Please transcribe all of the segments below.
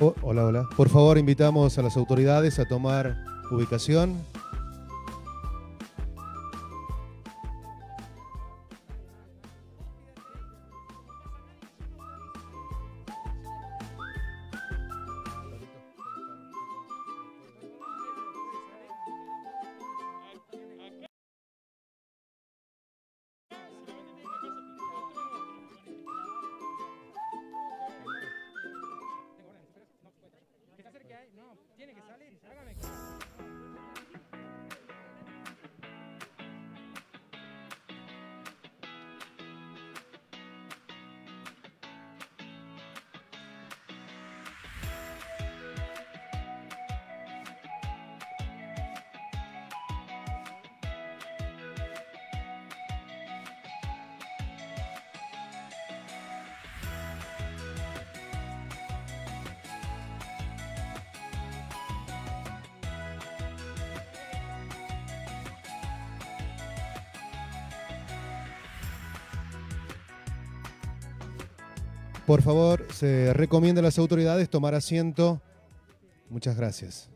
Oh, hola, hola. Por favor, invitamos a las autoridades a tomar ubicación. Favor, se recomienda a las autoridades tomar asiento. Muchas gracias.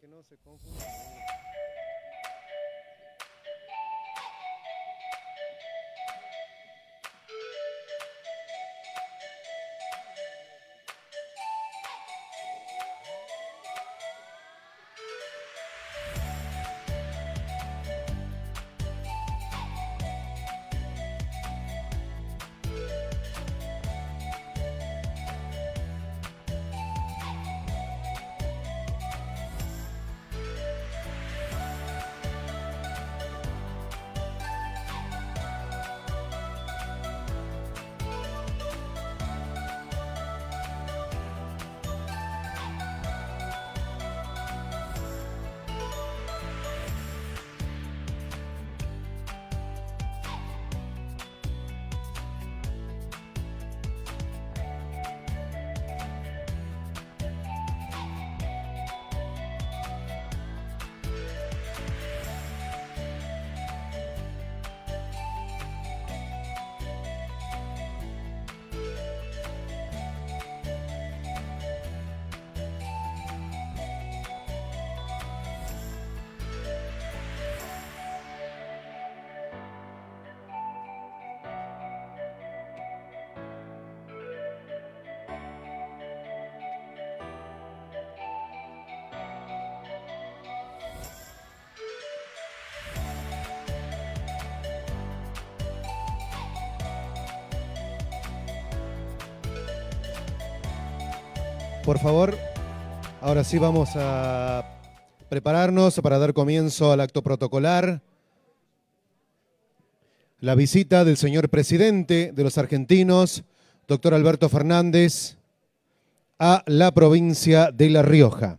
que no se confundan. Por favor, ahora sí vamos a prepararnos para dar comienzo al acto protocolar. La visita del señor presidente de los argentinos, doctor Alberto Fernández, a la provincia de La Rioja.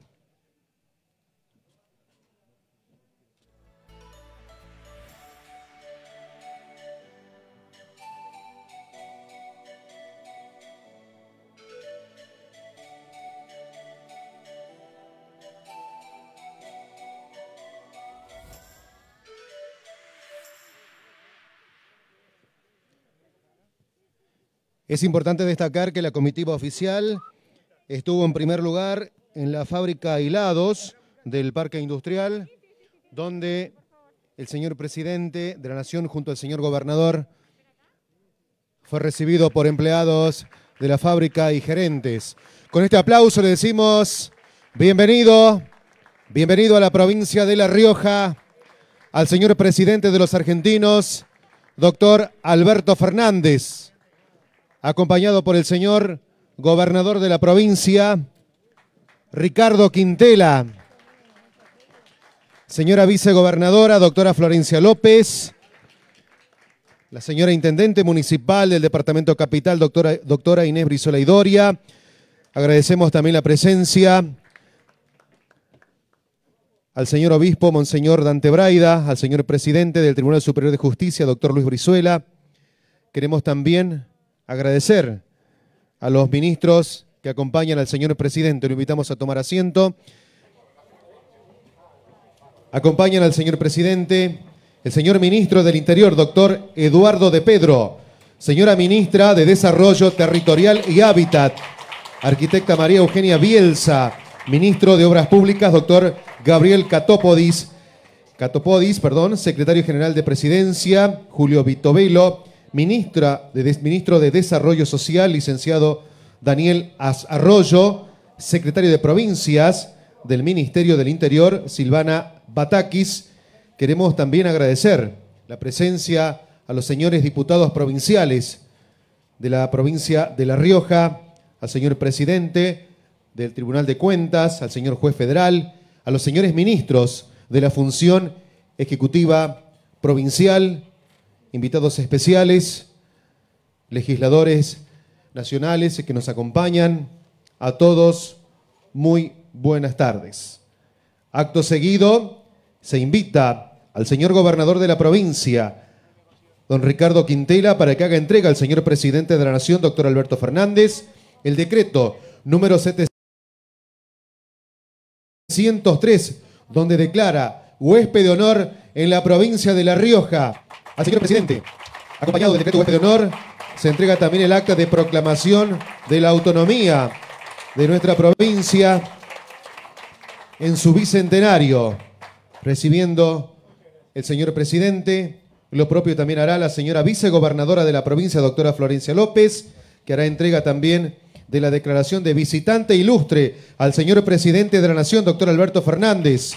Es importante destacar que la comitiva oficial estuvo en primer lugar en la fábrica Hilados del Parque Industrial, donde el señor presidente de la Nación junto al señor gobernador fue recibido por empleados de la fábrica y gerentes. Con este aplauso le decimos bienvenido, bienvenido a la provincia de La Rioja, al señor presidente de los argentinos, doctor Alberto Fernández acompañado por el señor gobernador de la provincia, Ricardo Quintela, señora vicegobernadora, doctora Florencia López, la señora intendente municipal del departamento capital, doctora, Inés Brizola Idoria. Agradecemos también la presencia al señor obispo, monseñor Dante Braida, al señor presidente del Tribunal Superior de Justicia, doctor Luis Brizuela. Queremos también agradecer a los ministros que acompañan al señor presidente. Lo invitamos a tomar asiento. Acompañan al señor presidente el señor ministro del Interior, doctor Eduardo de Pedro, señora ministra de Desarrollo Territorial y Hábitat, arquitecta María Eugenia Bielsa, ministro de Obras Públicas, doctor Gabriel Catopodis, Catopodis, perdón, secretario general de Presidencia, Julio Vitovelo, ministra de, ministro de Desarrollo Social, licenciado Daniel Arroyo, secretario de Provincias del Ministerio del Interior, Silvana Batakis. Queremos también agradecer la presencia a los señores diputados provinciales de la provincia de La Rioja, al señor presidente del Tribunal de Cuentas, al señor juez federal, a los señores ministros de la función ejecutiva provincial, invitados especiales, legisladores nacionales que nos acompañan, a todos muy buenas tardes. Acto seguido, se invita al señor gobernador de la provincia, don Ricardo Quintela, para que haga entrega al señor presidente de la Nación, doctor Alberto Fernández, el decreto número 703, donde declara huésped de honor en la provincia de La Rioja al señor presidente. Acompañado del decreto de honor, se entrega también el acta de proclamación de la autonomía de nuestra provincia. en su bicentenario, recibiendo el señor presidente. Lo propio también hará la señora vicegobernadora de la provincia, doctora Florencia López, que hará entrega también de la declaración de visitante ilustre al señor presidente de la Nación, doctor Alberto Fernández.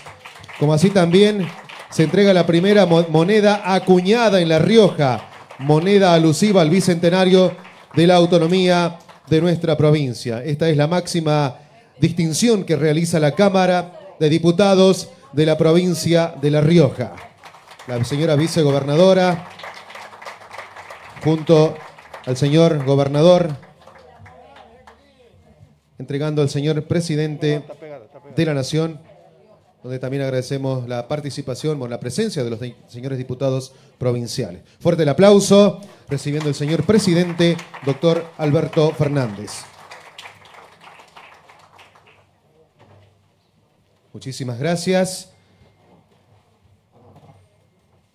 Como así también se entrega la primera moneda acuñada en La Rioja, moneda alusiva al bicentenario de la autonomía de nuestra provincia. Esta es la máxima distinción que realiza la Cámara de Diputados de la provincia de La Rioja. La señora vicegobernadora, junto al señor gobernador, entregando al señor presidente de la Nación donde también agradecemos la participación, la presencia de los señores diputados provinciales. Fuerte el aplauso, recibiendo el señor presidente, doctor Alberto Fernández. Muchísimas gracias.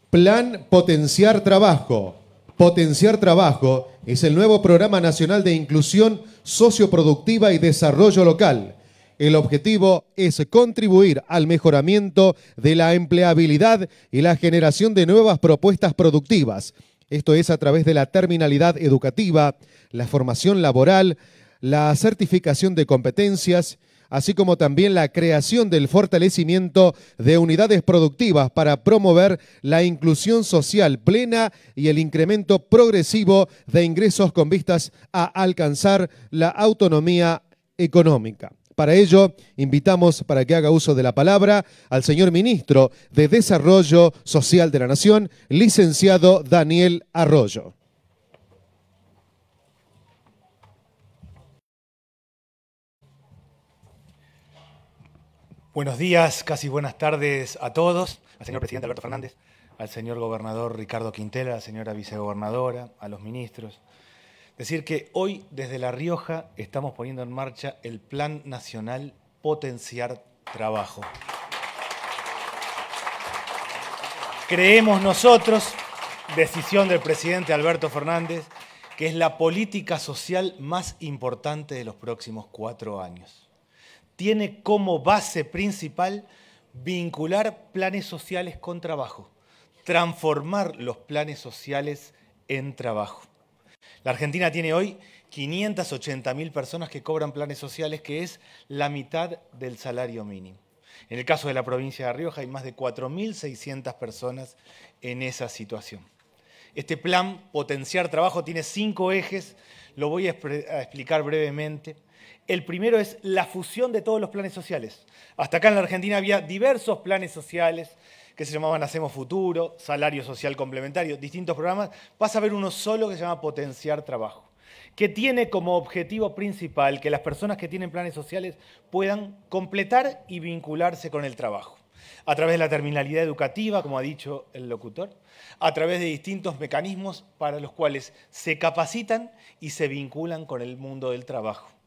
Plan Potenciar Trabajo. Potenciar Trabajo es el nuevo programa nacional de inclusión socioproductiva y desarrollo local el objetivo es contribuir al mejoramiento de la empleabilidad y la generación de nuevas propuestas productivas. Esto es a través de la terminalidad educativa, la formación laboral, la certificación de competencias, así como también la creación del fortalecimiento de unidades productivas para promover la inclusión social plena y el incremento progresivo de ingresos con vistas a alcanzar la autonomía económica. Para ello, invitamos para que haga uso de la palabra al señor ministro de Desarrollo Social de la Nación, licenciado Daniel Arroyo. Buenos días, casi buenas tardes a todos, al señor presidente Alberto Fernández, al señor gobernador Ricardo Quintela, a la señora vicegobernadora, a los ministros, decir que hoy desde La Rioja estamos poniendo en marcha el Plan Nacional Potenciar Trabajo. Creemos nosotros, decisión del presidente Alberto Fernández, que es la política social más importante de los próximos cuatro años. Tiene como base principal vincular planes sociales con trabajo, transformar los planes sociales en trabajo. La Argentina tiene hoy 580.000 personas que cobran planes sociales, que es la mitad del salario mínimo. En el caso de la provincia de Rioja hay más de 4.600 personas en esa situación. Este plan Potenciar Trabajo tiene cinco ejes, lo voy a, explicar brevemente. El primero es la fusión de todos los planes sociales. Hasta acá en la Argentina había diversos planes sociales, que se llamaban Hacemos Futuro, Salario Social Complementario, distintos programas, pasa a haber uno solo que se llama Potenciar Trabajo, que tiene como objetivo principal que las personas que tienen planes sociales puedan completar y vincularse con el trabajo, a través de la terminalidad educativa, como ha dicho el locutor, a través de distintos mecanismos para los cuales se capacitan y se vinculan con el mundo del trabajo.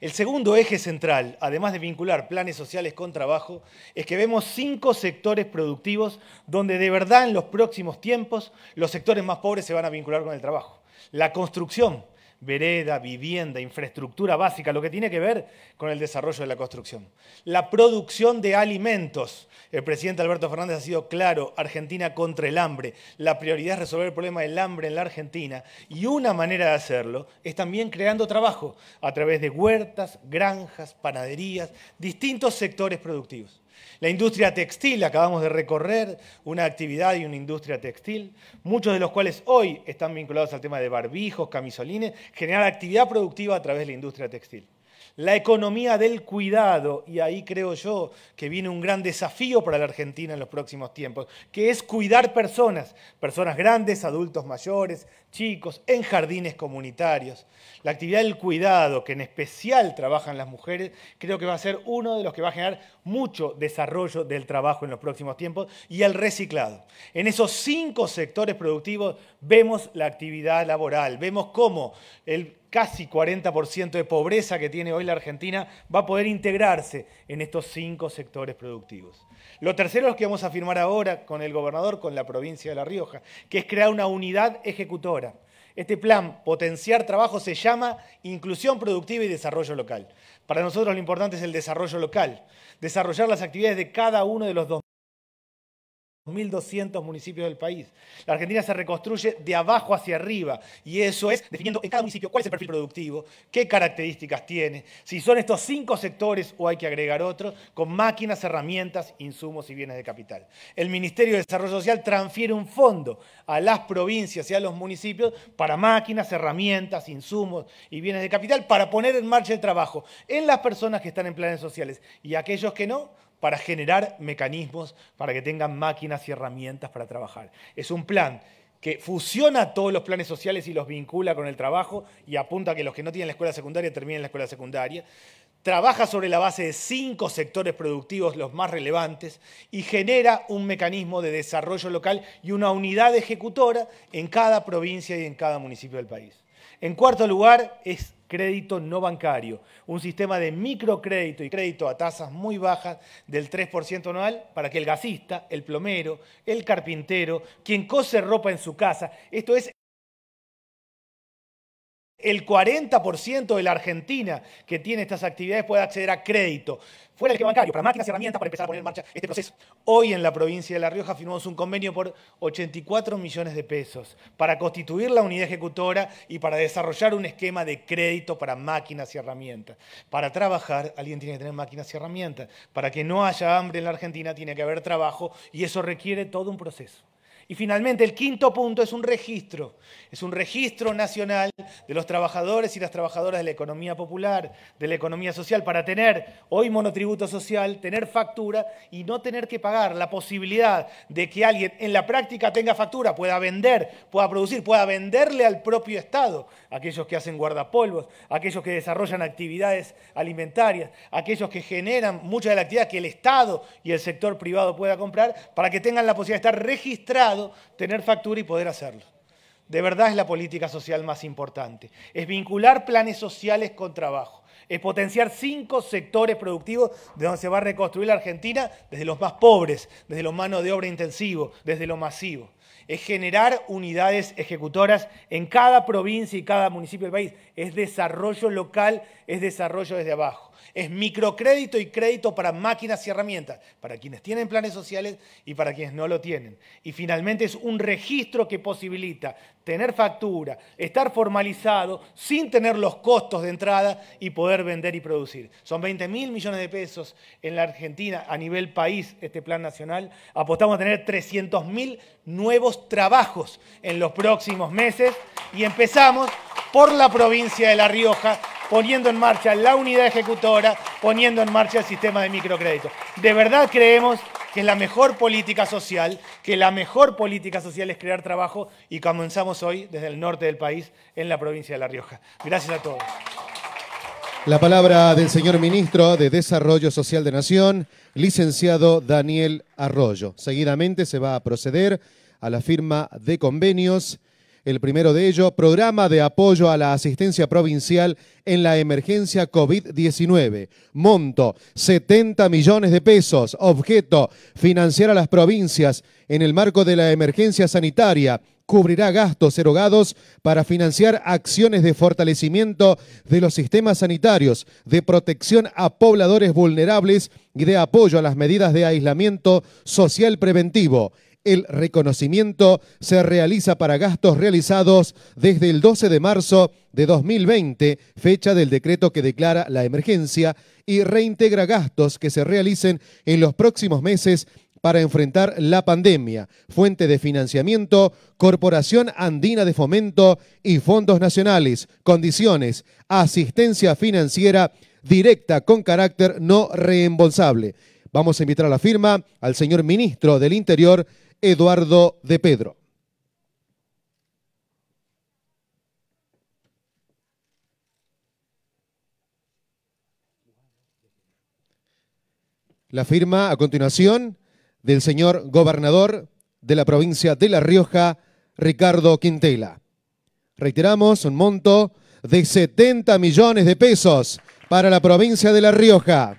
El segundo eje central, además de vincular planes sociales con trabajo, es que vemos cinco sectores productivos donde de verdad en los próximos tiempos los sectores más pobres se van a vincular con el trabajo. La construcción, vereda, vivienda, infraestructura básica, lo que tiene que ver con el desarrollo de la construcción. La producción de alimentos. El presidente Alberto Fernández ha sido claro, Argentina contra el hambre. La prioridad es resolver el problema del hambre en la Argentina y una manera de hacerlo es también creando trabajo a través de huertas, granjas, panaderías, distintos sectores productivos. La industria textil, acabamos de recorrer una actividad y una industria textil, muchos de los cuales hoy están vinculados al tema de barbijos, camisolines, generar actividad productiva a través de la industria textil la economía del cuidado, y ahí creo yo que viene un gran desafío para la Argentina en los próximos tiempos, que es cuidar personas, personas grandes, adultos mayores, chicos, en jardines comunitarios. La actividad del cuidado, que en especial trabajan las mujeres, creo que va a ser uno de los que va a generar mucho desarrollo del trabajo en los próximos tiempos y el reciclado. En esos cinco sectores productivos vemos la actividad laboral, vemos cómo el casi 40% de pobreza que tiene hoy la Argentina va a poder integrarse en estos cinco sectores productivos. Lo tercero es que vamos a firmar ahora con el gobernador, con la provincia de La Rioja, que es crear una unidad ejecutora Este plan, potenciar trabajo, se llama inclusión productiva y desarrollo local. Para nosotros lo importante es el desarrollo local, desarrollar las actividades de cada uno de los dos 1.200 municipios del país. La Argentina se reconstruye de abajo hacia arriba y eso es definiendo en cada municipio cuál es el perfil productivo, qué características tiene, si son estos cinco sectores o hay que agregar otros, con máquinas, herramientas, insumos y bienes de capital. El Ministerio de Desarrollo Social transfiere un fondo a las provincias y a los municipios para máquinas, herramientas, insumos y bienes de capital para poner en marcha el trabajo en las personas que están en planes sociales y aquellos que no, para generar mecanismos para que tengan máquinas y herramientas para trabajar. Es un plan que fusiona todos los planes sociales y los vincula con el trabajo y apunta a que los que no tienen la escuela secundaria terminen la escuela secundaria. Trabaja sobre la base de cinco sectores productivos los más relevantes y genera un mecanismo de desarrollo local y una unidad ejecutora en cada provincia y en cada municipio del país. En cuarto lugar, es crédito no bancario, un sistema de microcrédito y crédito a tasas muy bajas del 3% anual para que el gasista, el plomero, el carpintero, quien cose ropa en su casa, esto es el 40% de la Argentina que tiene estas actividades puede acceder a crédito, fuera del que bancario, para máquinas y herramientas para empezar a poner en marcha este proceso. Hoy en la provincia de La Rioja firmamos un convenio por 84 millones de pesos para constituir la unidad ejecutora y para desarrollar un esquema de crédito para máquinas y herramientas. Para trabajar, alguien tiene que tener máquinas y herramientas. Para que no haya hambre en la Argentina, tiene que haber trabajo y eso requiere todo un proceso. Y finalmente, el quinto punto es un registro. Es un registro nacional de los trabajadores y las trabajadoras de la economía popular, de la economía social, para tener hoy monotributo social, tener factura y no tener que pagar. La posibilidad de que alguien en la práctica tenga factura, pueda vender, pueda producir, pueda venderle al propio Estado, aquellos que hacen guardapolvos, aquellos que desarrollan actividades alimentarias, aquellos que generan mucha de la actividad que el Estado y el sector privado pueda comprar, para que tengan la posibilidad de estar registrados tener factura y poder hacerlo. De verdad es la política social más importante. Es vincular planes sociales con trabajo. Es potenciar cinco sectores productivos de donde se va a reconstruir la Argentina, desde los más pobres, desde los manos de obra intensivo, desde lo masivo. Es generar unidades ejecutoras en cada provincia y cada municipio del país. Es desarrollo local, es desarrollo desde abajo es microcrédito y crédito para máquinas y herramientas, para quienes tienen planes sociales y para quienes no lo tienen. Y finalmente es un registro que posibilita tener factura, estar formalizado sin tener los costos de entrada y poder vender y producir. Son 20 mil millones de pesos en la Argentina a nivel país este plan nacional. Apostamos a tener 300 mil nuevos trabajos en los próximos meses y empezamos por la provincia de La Rioja poniendo en marcha la unidad ejecutora, poniendo en marcha el sistema de microcrédito. De verdad creemos que la mejor política social, que la mejor política social es crear trabajo y comenzamos hoy desde el norte del país en la provincia de La Rioja. Gracias a todos. La palabra del señor ministro de Desarrollo Social de Nación, licenciado Daniel Arroyo. Seguidamente se va a proceder a la firma de convenios el primero de ellos, programa de apoyo a la asistencia provincial en la emergencia COVID-19. Monto, 70 millones de pesos. Objeto, financiar a las provincias en el marco de la emergencia sanitaria. Cubrirá gastos erogados para financiar acciones de fortalecimiento de los sistemas sanitarios, de protección a pobladores vulnerables y de apoyo a las medidas de aislamiento social preventivo. El reconocimiento se realiza para gastos realizados desde el 12 de marzo de 2020, fecha del decreto que declara la emergencia, y reintegra gastos que se realicen en los próximos meses para enfrentar la pandemia. Fuente de financiamiento, Corporación Andina de Fomento y fondos nacionales. Condiciones, asistencia financiera directa con carácter no reembolsable. Vamos a invitar a la firma al señor ministro del Interior, Eduardo de Pedro. La firma a continuación del señor gobernador de la provincia de La Rioja, Ricardo Quintela. Reiteramos un monto de 70 millones de pesos para la provincia de La Rioja.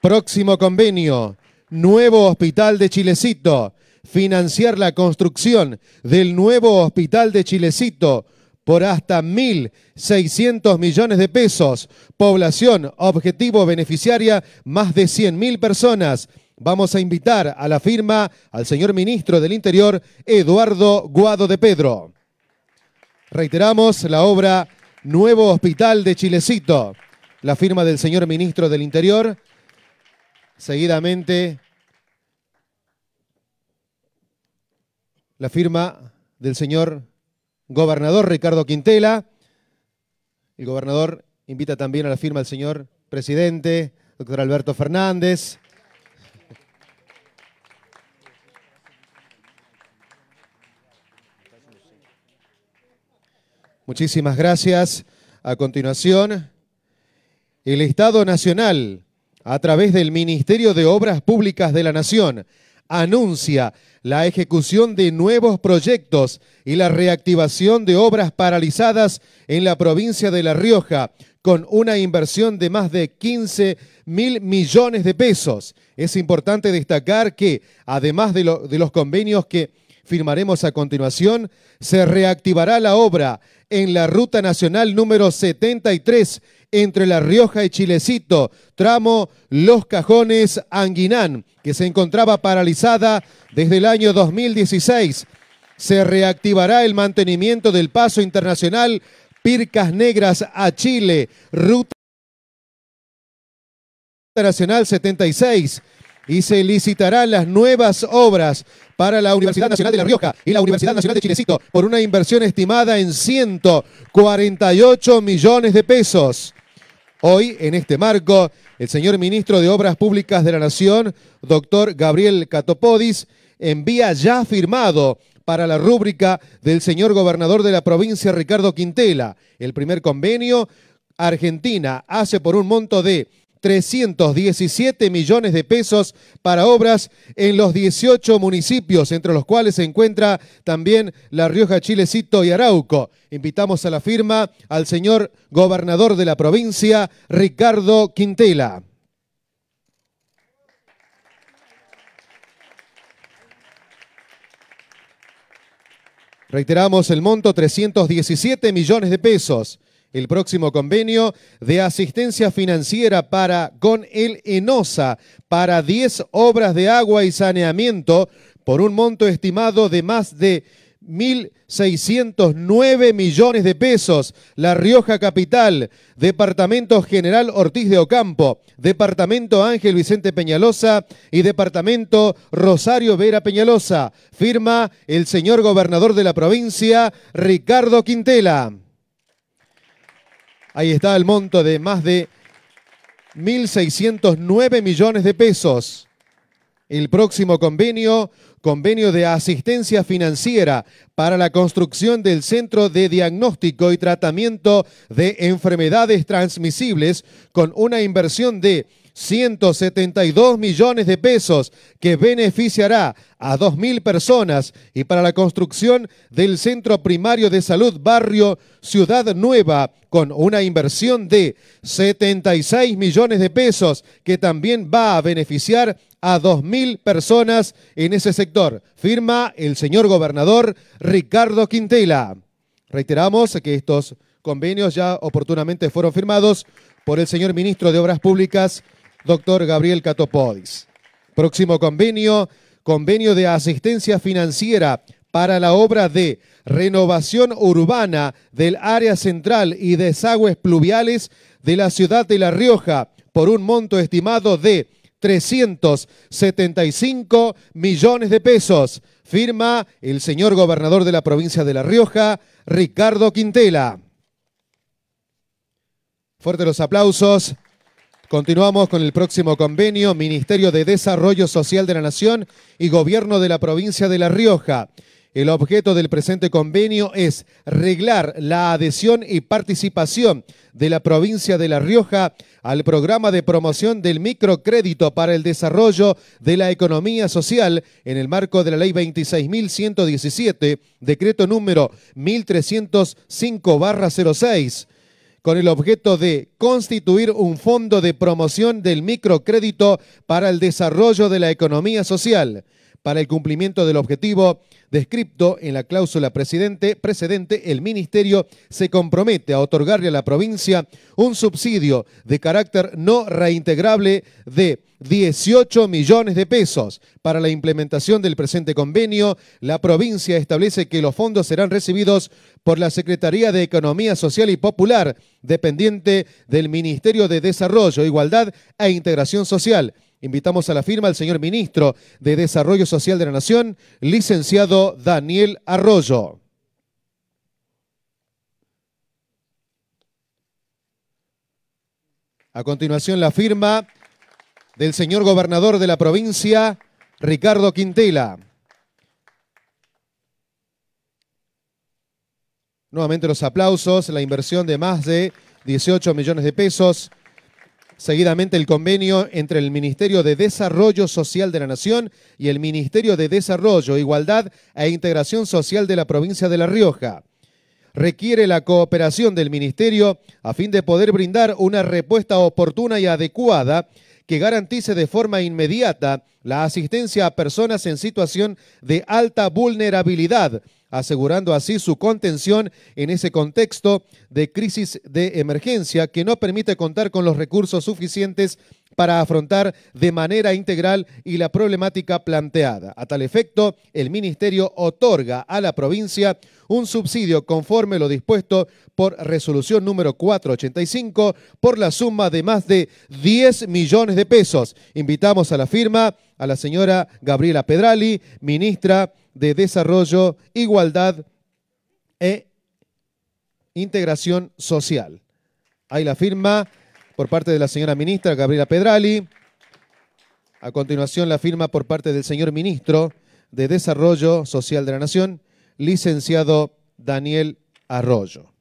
Próximo convenio, Nuevo Hospital de Chilecito. financiar la construcción del nuevo hospital de Chilecito por hasta 1.600 millones de pesos. Población objetivo beneficiaria, más de 100.000 personas. Vamos a invitar a la firma al señor ministro del Interior, Eduardo Guado de Pedro. Reiteramos la obra Nuevo Hospital de Chilecito. La firma del señor ministro del Interior. Seguidamente, la firma del señor gobernador Ricardo Quintela. El gobernador invita también a la firma del señor presidente, doctor Alberto Fernández. Muchísimas gracias. A continuación, el Estado Nacional, a través del Ministerio de Obras Públicas de la Nación, anuncia la ejecución de nuevos proyectos y la reactivación de obras paralizadas en la provincia de La Rioja, con una inversión de más de 15 mil millones de pesos. Es importante destacar que, además de, de los convenios que firmaremos a continuación, se reactivará la obra en la Ruta Nacional número 73 entre La Rioja y Chilecito, tramo Los Cajones Anguinán, que se encontraba paralizada desde el año 2016. Se reactivará el mantenimiento del paso internacional Pircas Negras a Chile, Ruta Nacional 76 y se licitarán las nuevas obras para la Universidad Nacional de La Rioja y la Universidad Nacional de Chilecito por una inversión estimada en 148 millones de pesos. Hoy, en este marco, el señor ministro de Obras Públicas de la Nación, doctor Gabriel Catopodis, envía ya firmado para la rúbrica del señor gobernador de la provincia, Ricardo Quintela, el primer convenio Argentina hace por un monto de 317 millones de pesos para obras en los 18 municipios, entre los cuales se encuentra también La Rioja, Chilecito y Arauco. Invitamos a la firma al señor gobernador de la provincia, Ricardo Quintela. Reiteramos el monto, 317 millones de pesos el próximo convenio de asistencia financiera para con el ENOSA para 10 obras de agua y saneamiento por un monto estimado de más de 1.609 millones de pesos. La Rioja Capital, Departamento General Ortiz de Ocampo, Departamento Ángel Vicente Peñalosa y Departamento Rosario Vera Peñalosa. Firma el señor gobernador de la provincia, Ricardo Quintela. Ahí está el monto de más de 1.609 millones de pesos. El próximo convenio, convenio de asistencia financiera para la construcción del Centro de Diagnóstico y Tratamiento de Enfermedades Transmisibles con una inversión de 172 millones de pesos que beneficiará a 2.000 personas y para la construcción del Centro Primario de Salud Barrio Ciudad Nueva con una inversión de 76 millones de pesos que también va a beneficiar a 2.000 personas en ese sector. Firma el señor gobernador Ricardo Quintela. Reiteramos que estos convenios ya oportunamente fueron firmados por el señor ministro de Obras Públicas doctor Gabriel Catopodis. Próximo convenio, convenio de asistencia financiera para la obra de renovación urbana del área central y desagües pluviales de la ciudad de La Rioja por un monto estimado de 375 millones de pesos. Firma el señor gobernador de la provincia de La Rioja, Ricardo Quintela. Fuerte los aplausos. Continuamos con el próximo convenio, Ministerio de Desarrollo Social de la Nación y Gobierno de la provincia de La Rioja. El objeto del presente convenio es reglar la adhesión y participación de la provincia de La Rioja al programa de promoción del microcrédito para el desarrollo de la economía social en el marco de la ley 26.117, decreto número 1305-06 con el objeto de constituir un fondo de promoción del microcrédito para el desarrollo de la economía social. Para el cumplimiento del objetivo descripto en la cláusula precedente, precedente, el Ministerio se compromete a otorgarle a la provincia un subsidio de carácter no reintegrable de 18 millones de pesos. Para la implementación del presente convenio, la provincia establece que los fondos serán recibidos por la Secretaría de Economía Social y Popular, dependiente del Ministerio de Desarrollo, Igualdad e Integración Social. Invitamos a la firma al señor ministro de Desarrollo Social de la Nación, licenciado Daniel Arroyo. A continuación, la firma del señor gobernador de la provincia, Ricardo Quintela. Nuevamente los aplausos, la inversión de más de 18 millones de pesos. Seguidamente el convenio entre el Ministerio de Desarrollo Social de la Nación y el Ministerio de Desarrollo, Igualdad e Integración Social de la provincia de La Rioja. Requiere la cooperación del Ministerio a fin de poder brindar una respuesta oportuna y adecuada que garantice de forma inmediata la asistencia a personas en situación de alta vulnerabilidad, asegurando así su contención en ese contexto de crisis de emergencia que no permite contar con los recursos suficientes para afrontar de manera integral y la problemática planteada. A tal efecto, el Ministerio otorga a la provincia un subsidio conforme lo dispuesto por resolución número 485 por la suma de más de 10 millones de pesos. Invitamos a la firma a la señora Gabriela Pedrali, ministra de Desarrollo, Igualdad e Integración Social. Ahí la firma por parte de la señora ministra Gabriela Pedrali. A continuación, la firma por parte del señor ministro de Desarrollo Social de la Nación, licenciado Daniel Arroyo.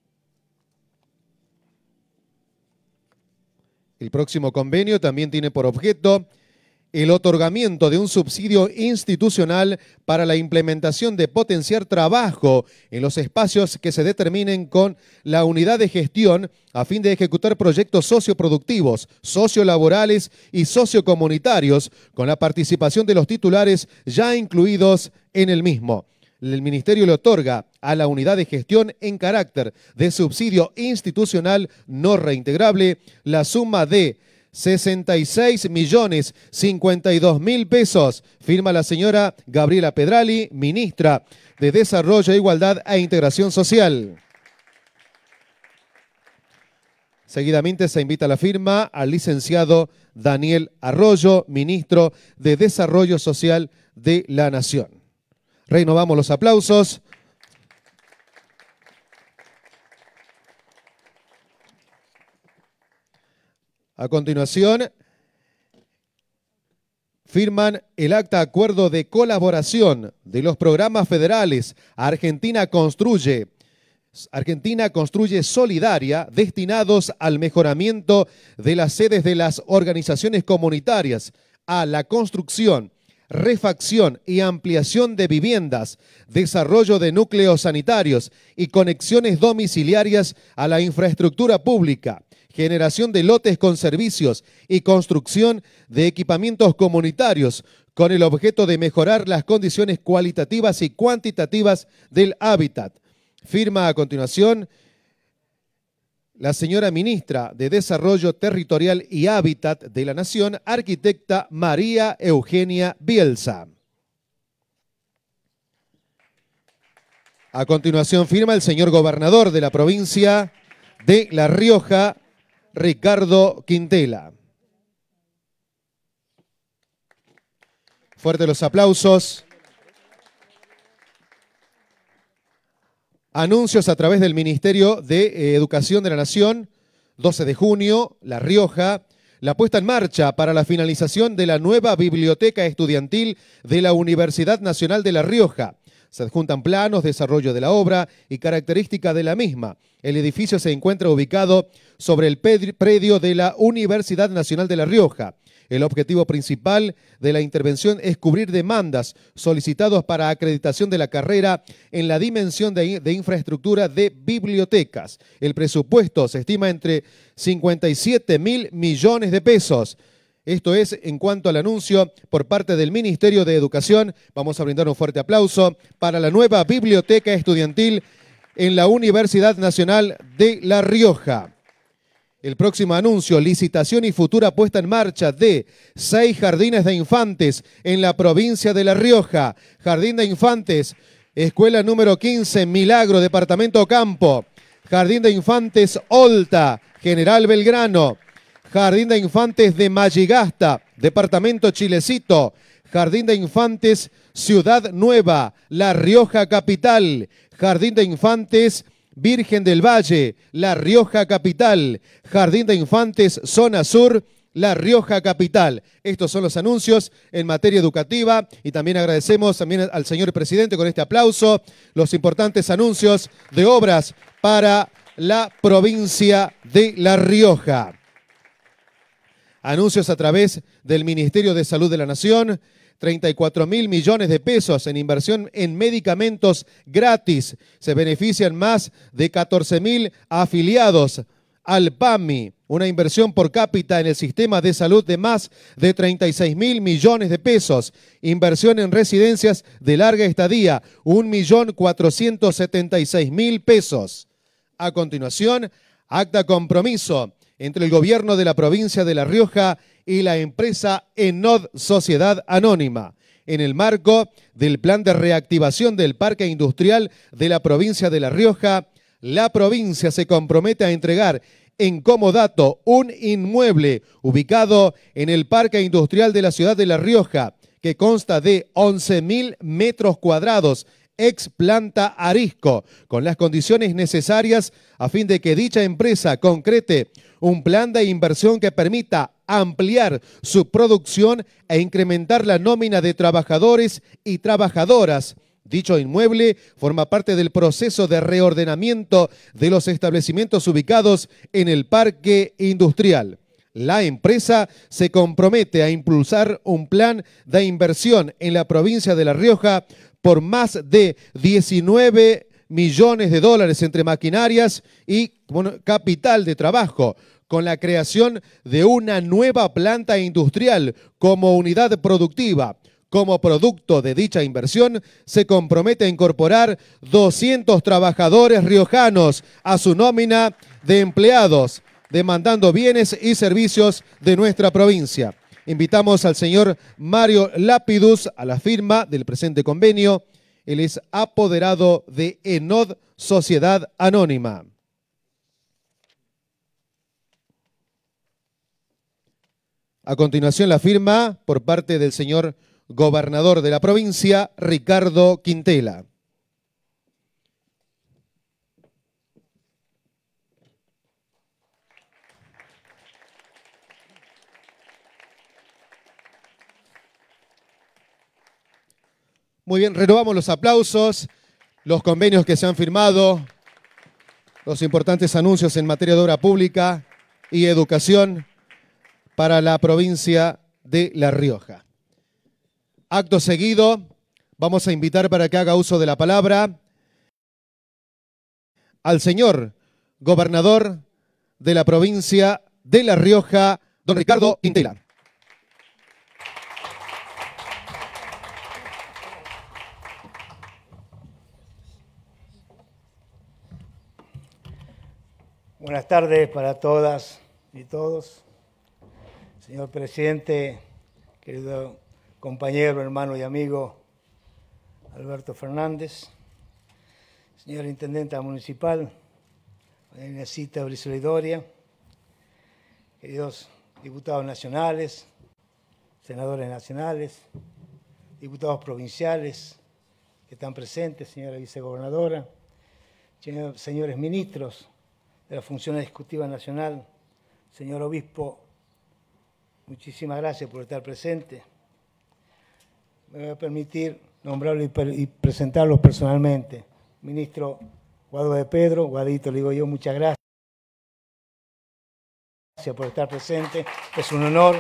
El próximo convenio también tiene por objeto el otorgamiento de un subsidio institucional para la implementación de potenciar trabajo en los espacios que se determinen con la unidad de gestión a fin de ejecutar proyectos socioproductivos, sociolaborales y sociocomunitarios con la participación de los titulares ya incluidos en el mismo. El Ministerio le otorga a la unidad de gestión en carácter de subsidio institucional no reintegrable la suma de 66 millones 52 mil pesos. Firma la señora Gabriela Pedrali, ministra de Desarrollo, Igualdad e Integración Social. Seguidamente se invita a la firma al licenciado Daniel Arroyo, ministro de Desarrollo Social de la Nación. Renovamos los aplausos. A continuación, firman el acta acuerdo de colaboración de los programas federales. Argentina Construye, Argentina Construye Solidaria, destinados al mejoramiento de las sedes de las organizaciones comunitarias, a la construcción, refacción y ampliación de viviendas, desarrollo de núcleos sanitarios y conexiones domiciliarias a la infraestructura pública generación de lotes con servicios y construcción de equipamientos comunitarios con el objeto de mejorar las condiciones cualitativas y cuantitativas del hábitat. Firma a continuación la señora ministra de Desarrollo Territorial y Hábitat de la Nación, arquitecta María Eugenia Bielsa. A continuación firma el señor gobernador de la provincia de La Rioja, Ricardo Quintela. Fuerte los aplausos. Anuncios a través del Ministerio de eh, Educación de la Nación, 12 de junio, La Rioja, la puesta en marcha para la finalización de la nueva biblioteca estudiantil de la Universidad Nacional de La Rioja. Se adjuntan planos, desarrollo de la obra y característica de la misma. El edificio se encuentra ubicado sobre el predio de la Universidad Nacional de La Rioja. El objetivo principal de la intervención es cubrir demandas solicitados para acreditación de la carrera en la dimensión de, de, infraestructura de bibliotecas. El presupuesto se estima entre 57 mil millones de pesos. Esto es en cuanto al anuncio por parte del Ministerio de Educación. Vamos a brindar un fuerte aplauso para la nueva biblioteca estudiantil en la Universidad Nacional de La Rioja. El próximo anuncio, licitación y futura puesta en marcha de seis jardines de infantes en la provincia de La Rioja. Jardín de Infantes, escuela número 15, Milagro, Departamento Campo. Jardín de Infantes Olta, General Belgrano. Jardín de Infantes de Malligasta, Departamento Chilecito. Jardín de Infantes Ciudad Nueva, La Rioja Capital. Jardín de Infantes Virgen del Valle, La Rioja Capital, Jardín de Infantes, Zona Sur, La Rioja Capital. Estos son los anuncios en materia educativa y también agradecemos también al señor presidente con este aplauso los importantes anuncios de obras para la provincia de La Rioja. Anuncios a través del Ministerio de Salud de la Nación, 34 mil millones de pesos en inversión en medicamentos gratis. Se benefician más de 14 mil afiliados al PAMI, una inversión por cápita en el sistema de salud de más de 36 mil millones de pesos. Inversión en residencias de larga estadía, millón mil pesos. A continuación, acta compromiso entre el gobierno de la provincia de La Rioja y la empresa Enod Sociedad Anónima en el marco del plan de reactivación del parque industrial de la provincia de La Rioja, la provincia se compromete a entregar en comodato un inmueble ubicado en el parque industrial de la ciudad de La Rioja, que consta de 11.000 metros cuadrados ex planta Arisco, con las condiciones necesarias a fin de que dicha empresa concrete un plan de inversión que permita ampliar su producción e incrementar la nómina de trabajadores y trabajadoras. Dicho inmueble forma parte del proceso de reordenamiento de los establecimientos ubicados en el parque industrial. La empresa se compromete a impulsar un plan de inversión en la provincia de La Rioja por más de 19 millones de dólares entre maquinarias y capital de trabajo, con la creación de una nueva planta industrial como unidad productiva. Como producto de dicha inversión, se compromete a incorporar 200 trabajadores riojanos a su nómina de empleados, demandando bienes y servicios de nuestra provincia. Invitamos al señor Mario Lapidus a la firma del presente convenio. Él es apoderado de Enod Sociedad Anónima. A continuación, la firma por parte del señor gobernador de la provincia, Ricardo Quintela. Muy bien, renovamos los aplausos, los convenios que se han firmado, los importantes anuncios en materia de obra pública y educación para la provincia de La Rioja. Acto seguido, vamos a invitar para que haga uso de la palabra al señor gobernador de la provincia de La Rioja, don Ricardo Quintela. Buenas tardes para todas y todos. Señor presidente, querido compañero, hermano y amigo Alberto Fernández, señora intendenta municipal, Inésita Brizuela queridos diputados nacionales, senadores nacionales, diputados provinciales que están presentes, señora vicegobernadora, señores ministros de la Función Ejecutiva Nacional, señor obispo Muchísimas gracias por estar presente. Me voy a permitir nombrarlo y, presentarlos personalmente. Ministro Guado de Pedro, Guadito, le digo yo, muchas gracias. Gracias por estar presente, es un honor.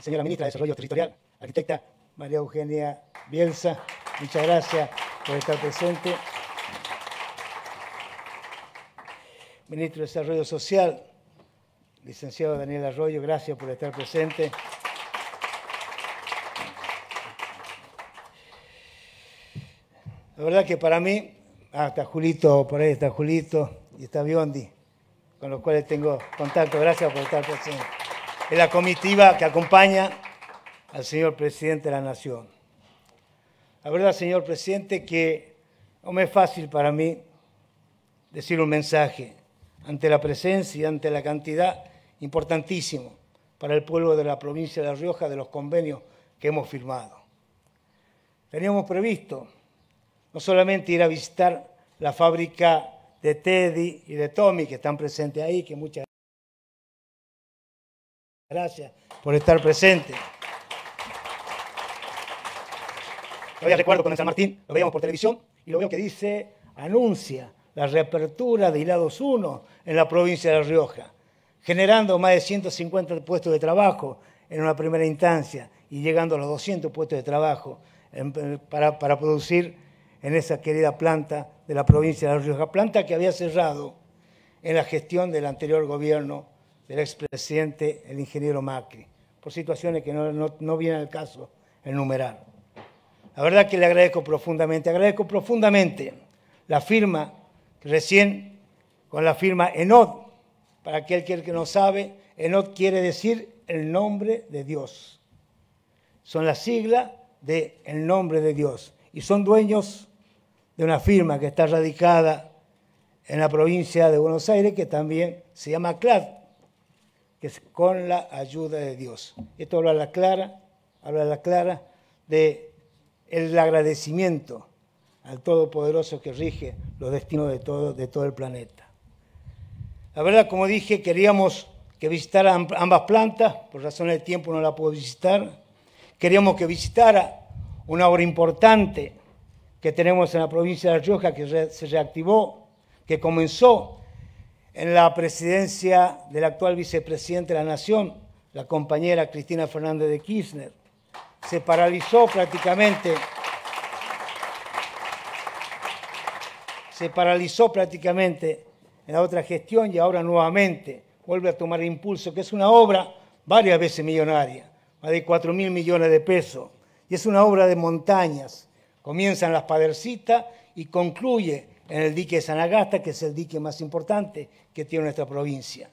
Señora Ministra de Desarrollo Territorial, arquitecta María Eugenia Bielsa, muchas gracias por estar presente. Ministro de Desarrollo Social, licenciado Daniel Arroyo, gracias por estar presente. La verdad que para mí, ah, está Julito, por ahí está Julito y está Biondi, con los cuales tengo contacto. Gracias por estar presente. Es la comitiva que acompaña al señor presidente de la Nación. La verdad, señor presidente, que no me es fácil para mí decir un mensaje ante la presencia y ante la cantidad importantísimo para el pueblo de la provincia de La Rioja de los convenios que hemos firmado. Teníamos previsto no solamente ir a visitar la fábrica de Teddy y de Tommy, que están presentes ahí, que muchas gracias por estar presentes. Todavía recuerdo con San Martín, lo veíamos por televisión, y lo veo que dice, anuncia la reapertura de Hilados 1 en la provincia de La Rioja, generando más de 150 puestos de trabajo en una primera instancia y llegando a los 200 puestos de trabajo para, para producir en esa querida planta de la provincia de La Rioja, planta que había cerrado en la gestión del anterior gobierno del expresidente, el ingeniero Macri, por situaciones que no, no, no viene al caso enumerar. La verdad que le agradezco profundamente, agradezco profundamente la firma Recién con la firma Enod, para aquel que no sabe, Enod quiere decir el nombre de Dios. Son la sigla de el nombre de Dios. Y son dueños de una firma que está radicada en la provincia de Buenos Aires, que también se llama CLAD, que es con la ayuda de Dios. Esto habla la clara, habla la clara de el agradecimiento al Todopoderoso que rige los destinos de todo, de todo el planeta. La verdad, como dije, queríamos que visitara ambas plantas, por razones de tiempo no la puedo visitar. Queríamos que visitara una obra importante que tenemos en la provincia de La Rioja, que se reactivó, que comenzó en la presidencia del actual vicepresidente de la Nación, la compañera Cristina Fernández de Kirchner. Se paralizó prácticamente se paralizó prácticamente en la otra gestión y ahora nuevamente vuelve a tomar impulso, que es una obra varias veces millonaria, más de 4 mil millones de pesos, y es una obra de montañas. Comienza en las Padercitas y concluye en el dique de Sanagasta, que es el dique más importante que tiene nuestra provincia.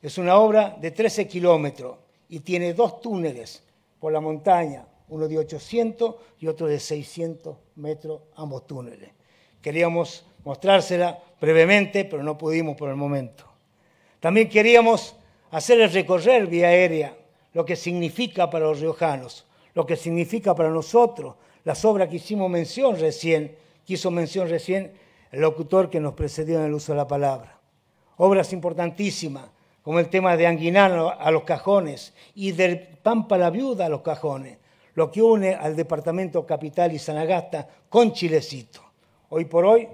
Es una obra de 13 kilómetros y tiene dos túneles por la montaña, uno de 800 y otro de 600 metros, ambos túneles. Queríamos mostrársela brevemente, pero no pudimos por el momento. También queríamos hacerles recorrer vía aérea lo que significa para los riojanos, lo que significa para nosotros, las obras que hicimos mención recién, que hizo mención recién el locutor que nos precedió en el uso de la palabra. Obras importantísimas, como el tema de Anguinano a los cajones y del Pampa la Viuda a los cajones, lo que une al departamento capital y Sanagasta con Chilecito. Hoy por hoy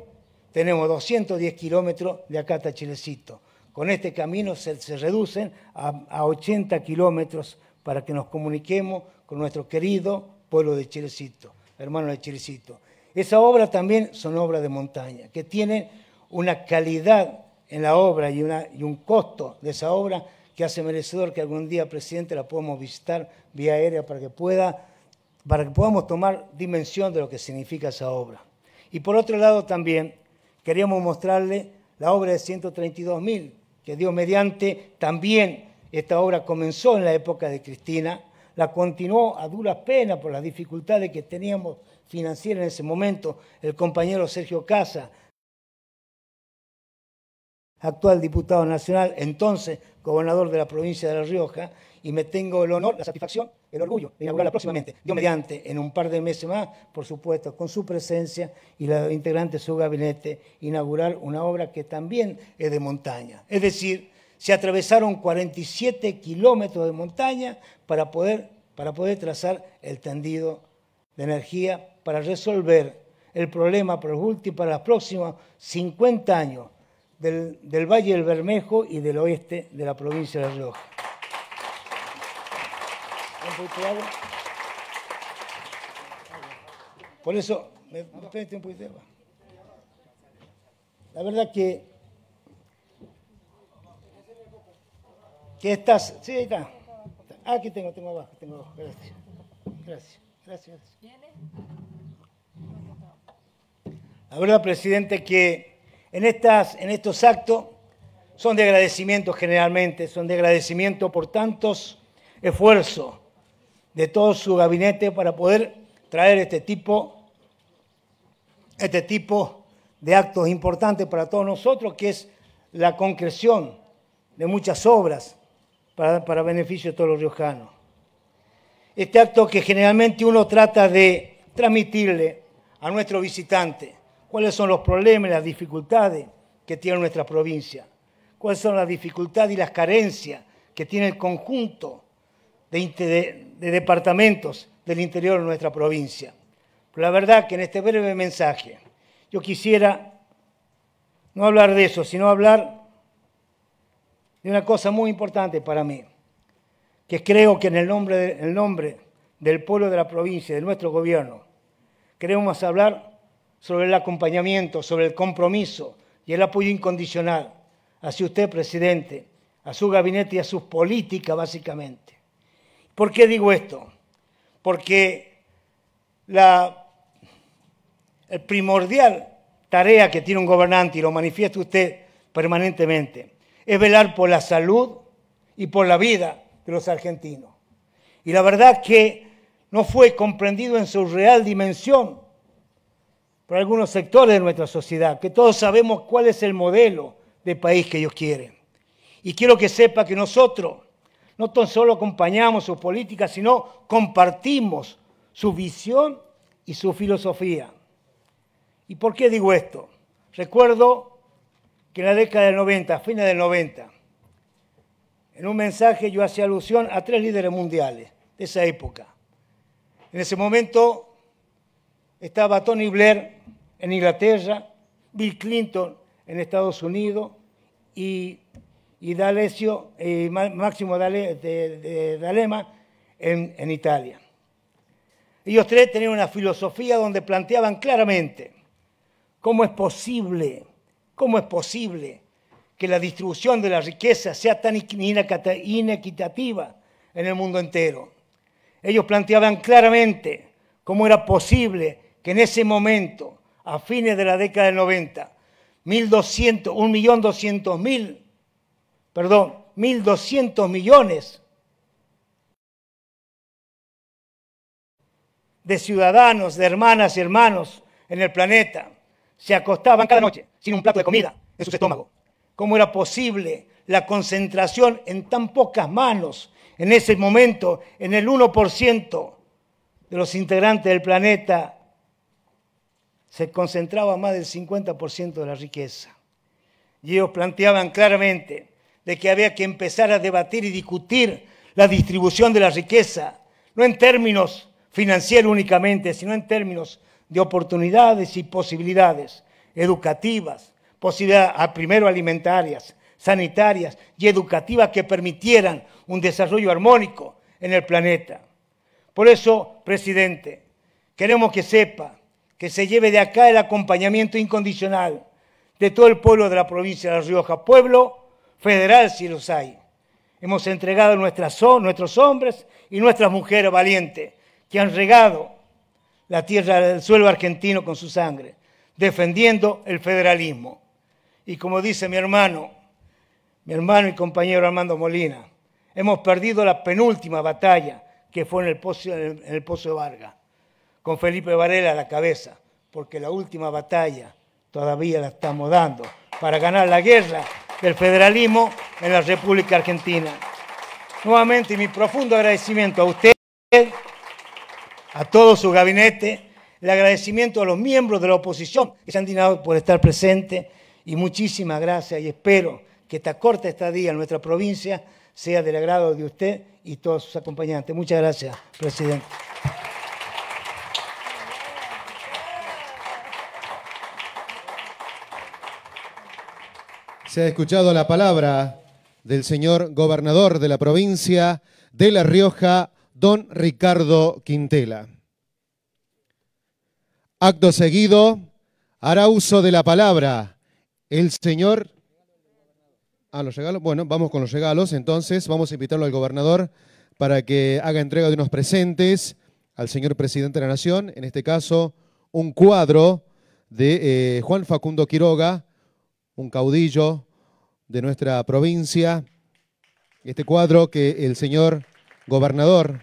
tenemos 210 kilómetros de acá hasta Chilecito. Con este camino se, reducen a, 80 kilómetros para que nos comuniquemos con nuestro querido pueblo de Chilecito, hermano de Chilecito. Esa obra también son obras de montaña, que tienen una calidad en la obra y, un costo de esa obra que hace merecedor que algún día, presidente, la podamos visitar vía aérea para que, pueda, para que podamos tomar dimensión de lo que significa esa obra. Y por otro lado también queríamos mostrarle la obra de 132.000, que Dios mediante también esta obra comenzó en la época de Cristina, la continuó a duras penas por las dificultades que teníamos financieras en ese momento el compañero Sergio Casa, actual diputado nacional, entonces gobernador de la provincia de La Rioja, y me tengo el honor, la satisfacción, el orgullo de inaugurarla próximamente, Dios mediante, en un par de meses más, por supuesto, con su presencia y la integrante de su gabinete, inaugurar una obra que también es de montaña. Es decir, se atravesaron 47 kilómetros de montaña para poder, para poder trazar el tendido de energía para resolver el problema para los para los próximos 50 años del, del Valle del Bermejo y del oeste de la provincia de La Rioja. Por eso, me, un poquito de agua. La verdad que que estás, sí, ahí está. Ah, aquí tengo, tengo abajo, tengo abajo, gracias. Gracias, gracias. La verdad, presidente, que en, estas, en estos actos son de agradecimiento generalmente, son de agradecimiento por tantos esfuerzos de todo su gabinete para poder traer este tipo, este tipo de actos importantes para todos nosotros, que es la concreción de muchas obras para, para beneficio de todos los riojanos. Este acto que generalmente uno trata de transmitirle a nuestro visitante cuáles son los problemas las dificultades que tiene nuestra provincia cuáles son las dificultades y las carencias que tiene el conjunto de, departamentos del interior de nuestra provincia. La verdad que en este breve mensaje yo quisiera no hablar de eso, sino hablar de una cosa muy importante para mí, que creo que en el nombre, el nombre del pueblo de la provincia, de nuestro gobierno, queremos hablar sobre el acompañamiento, sobre el compromiso y el apoyo incondicional hacia usted, presidente, a su gabinete y a sus políticas, básicamente. ¿Por qué digo esto? Porque la primordial tarea que tiene un gobernante, y lo manifiesta usted permanentemente, es velar por la salud y por la vida de los argentinos. Y la verdad que no fue comprendido en su real dimensión por algunos sectores de nuestra sociedad, que todos sabemos cuál es el modelo de país que ellos quieren. Y quiero que sepa que nosotros no tan solo acompañamos su política, sino compartimos su visión y su filosofía. ¿Y por qué digo esto? Recuerdo que en la década del 90, fines del 90, en un mensaje yo hacía alusión a tres líderes mundiales de esa época. En ese momento estaba Tony Blair en Inglaterra, Bill Clinton en Estados Unidos y, y D'Alessio, Máximo de, D'Alema en, Italia. Ellos tres tenían una filosofía donde planteaban claramente cómo es posible, cómo es posible que la distribución de la riqueza sea tan inequitativa en el mundo entero. Ellos planteaban claramente cómo era posible que en ese momento, a fines de la década del 90, 1.200, 1.200.000, perdón, 1.200 millones de ciudadanos, de hermanas y hermanos en el planeta se acostaban cada noche sin un plato de comida en sus estómagos. ¿Cómo era posible la concentración en tan pocas manos en ese momento, en el 1% de los integrantes del planeta se concentraba más del 50% de la riqueza. Y ellos planteaban claramente de que había que empezar a debatir y discutir la distribución de la riqueza, no en términos financieros únicamente, sino en términos de oportunidades y posibilidades educativas, posibilidades primero alimentarias, sanitarias y educativas que permitieran un desarrollo armónico en el planeta. Por eso, presidente, queremos que sepa que se lleve de acá el acompañamiento incondicional de todo el pueblo de la provincia de La Rioja, pueblo federal si los hay. Hemos entregado nuestros hombres y nuestras mujeres valientes que han regado la tierra del suelo argentino con su sangre, defendiendo el federalismo. Y como dice mi hermano, mi hermano y compañero Armando Molina, hemos perdido la penúltima batalla que fue en el Pozo, en el Pozo de Vargas con Felipe Varela a la cabeza, porque la última batalla todavía la estamos dando para ganar la guerra del federalismo en la República Argentina. Nuevamente mi profundo agradecimiento a usted, a todo su gabinete, el agradecimiento a los miembros de la oposición que se han dignado por estar presentes y muchísimas gracias y espero que esta corta estadía en nuestra provincia sea del agrado de usted y todos sus acompañantes. Muchas gracias, presidente. Se ha escuchado la palabra del señor gobernador de la provincia de La Rioja, don Ricardo Quintela. Acto seguido, hará uso de la palabra el señor Ah, los regalos. Bueno, vamos con los regalos. Entonces, vamos a invitarlo al gobernador para que haga entrega de unos presentes al señor presidente de la Nación. En este caso, un cuadro de eh, Juan Facundo Quiroga, un caudillo de nuestra provincia. Este cuadro que el señor gobernador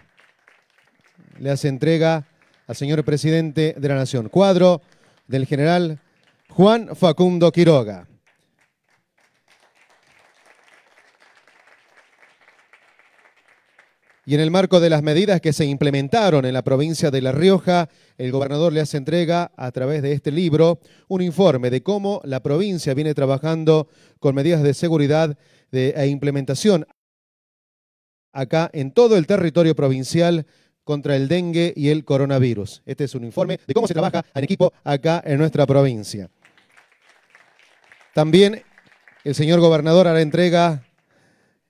le hace entrega al señor presidente de la Nación. Cuadro del general Juan Facundo Quiroga. Y en el marco de las medidas que se implementaron en la provincia de La Rioja, el gobernador le hace entrega a través de este libro un informe de cómo la provincia viene trabajando con medidas de seguridad e implementación acá en todo el territorio provincial contra el dengue y el coronavirus. Este es un informe de cómo se trabaja en equipo acá en nuestra provincia. También el señor gobernador hará entrega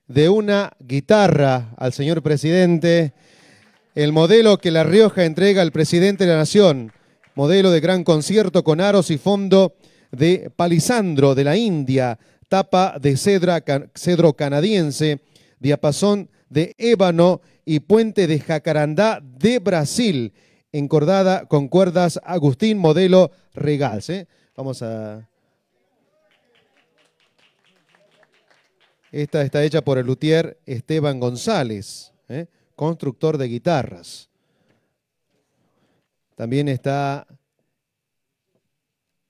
de una guitarra al señor presidente, el modelo que La Rioja entrega al presidente de la Nación, modelo de gran concierto con aros y fondo de palisandro de la India, tapa de cedro canadiense, diapasón de ébano y puente de jacarandá de Brasil, encordada con cuerdas Agustín modelo Regals. ¿eh? Vamos a Esta está hecha por el luthier Esteban González, ¿eh? constructor de guitarras. También está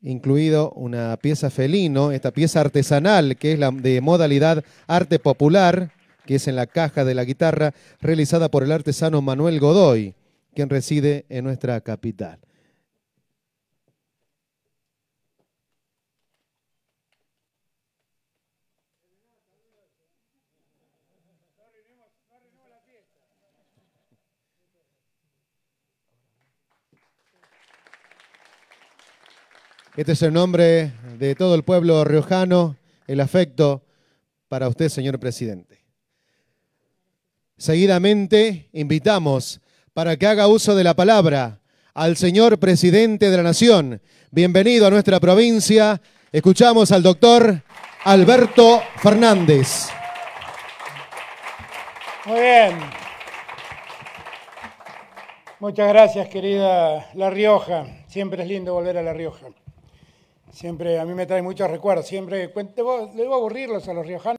incluido una pieza felino, esta pieza artesanal, que es la de modalidad arte popular, que es en la caja de la guitarra, realizada por el artesano Manuel Godoy, quien reside en nuestra capital. Este es el nombre de todo el pueblo riojano, el afecto para usted, señor presidente. Seguidamente invitamos para que haga uso de la palabra al señor presidente de la Nación. Bienvenido a nuestra provincia. Escuchamos al doctor Alberto Fernández. Muy bien. Muchas gracias, querida La Rioja. Siempre es lindo volver a La Rioja. Siempre a mí me trae muchos recuerdos. Siempre cuento, debo aburrirlos a los riojanos,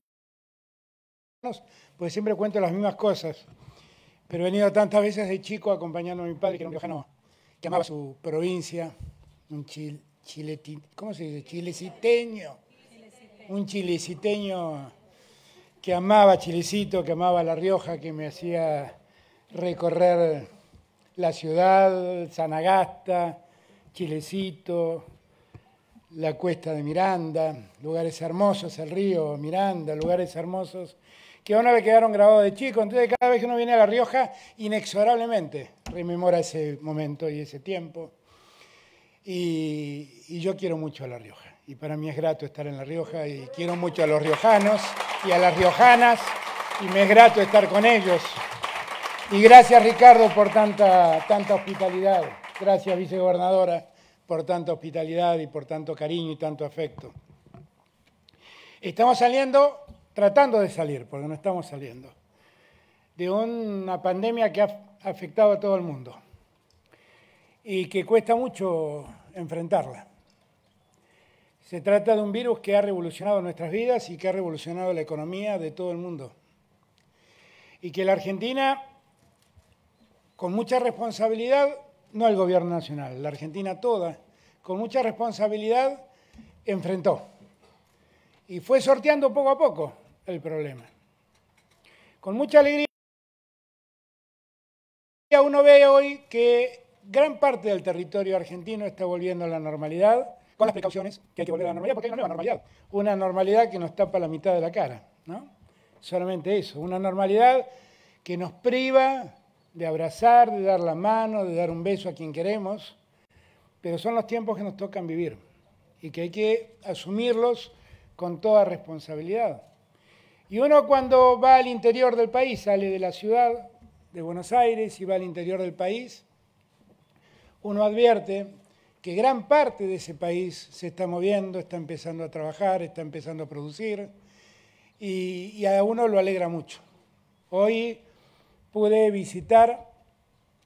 porque siempre cuento las mismas cosas. Pero he venido tantas veces de chico acompañando a mi padre, que era un riojano que amaba su provincia, un chil, ¿cómo se dice? Chileciteño. Un chileciteño que amaba Chilecito, que amaba La Rioja, que me hacía recorrer la ciudad, Sanagasta, Chilecito, la cuesta de Miranda, lugares hermosos, el río Miranda, lugares hermosos, que una vez quedaron grabados de chico, entonces cada vez que uno viene a La Rioja, inexorablemente rememora ese momento y ese tiempo. Y, yo quiero mucho a La Rioja, y para mí es grato estar en La Rioja, y quiero mucho a los riojanos y a las riojanas, y me es grato estar con ellos. Y gracias Ricardo por tanta, tanta hospitalidad, gracias vicegobernadora por tanta hospitalidad y por tanto cariño y tanto afecto. Estamos saliendo, tratando de salir, porque no estamos saliendo, de una pandemia que ha afectado a todo el mundo y que cuesta mucho enfrentarla. Se trata de un virus que ha revolucionado nuestras vidas y que ha revolucionado la economía de todo el mundo. Y que la Argentina, con mucha responsabilidad, no el gobierno nacional, la Argentina toda, con mucha responsabilidad, enfrentó. Y fue sorteando poco a poco el problema. Con mucha alegría uno ve hoy que gran parte del territorio argentino está volviendo a la normalidad, con las precauciones que hay que volver a la normalidad, porque hay una normalidad. Una normalidad que nos tapa la mitad de la cara, ¿no? Solamente eso, una normalidad que nos priva de abrazar, de dar la mano, de dar un beso a quien queremos, pero son los tiempos que nos tocan vivir y que hay que asumirlos con toda responsabilidad. Y uno cuando va al interior del país, sale de la ciudad de Buenos Aires y va al interior del país, uno advierte que gran parte de ese país se está moviendo, está empezando a trabajar, está empezando a producir, y, a uno lo alegra mucho. Hoy pude visitar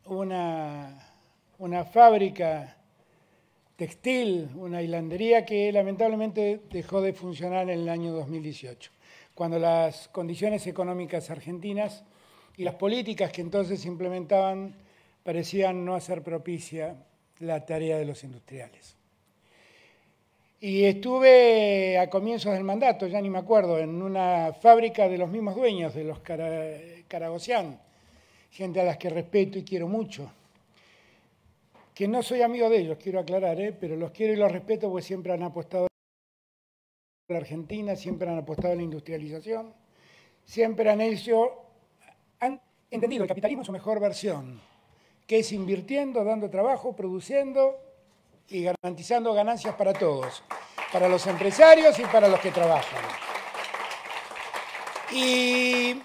una, una fábrica textil, una hilandería que lamentablemente dejó de funcionar en el año 2018, cuando las condiciones económicas argentinas y las políticas que entonces implementaban parecían no hacer propicia la tarea de los industriales. Y estuve a comienzos del mandato, ya ni me acuerdo, en una fábrica de los mismos dueños, de los Caragosian, gente a las que respeto y quiero mucho. Que no soy amigo de ellos, quiero aclarar, ¿eh? pero los quiero y los respeto porque siempre han apostado en la Argentina, siempre han apostado en la industrialización, siempre han hecho, han entendido el capitalismo en su mejor versión, que es invirtiendo, dando trabajo, produciendo y garantizando ganancias para todos, para los empresarios y para los que trabajan. Y,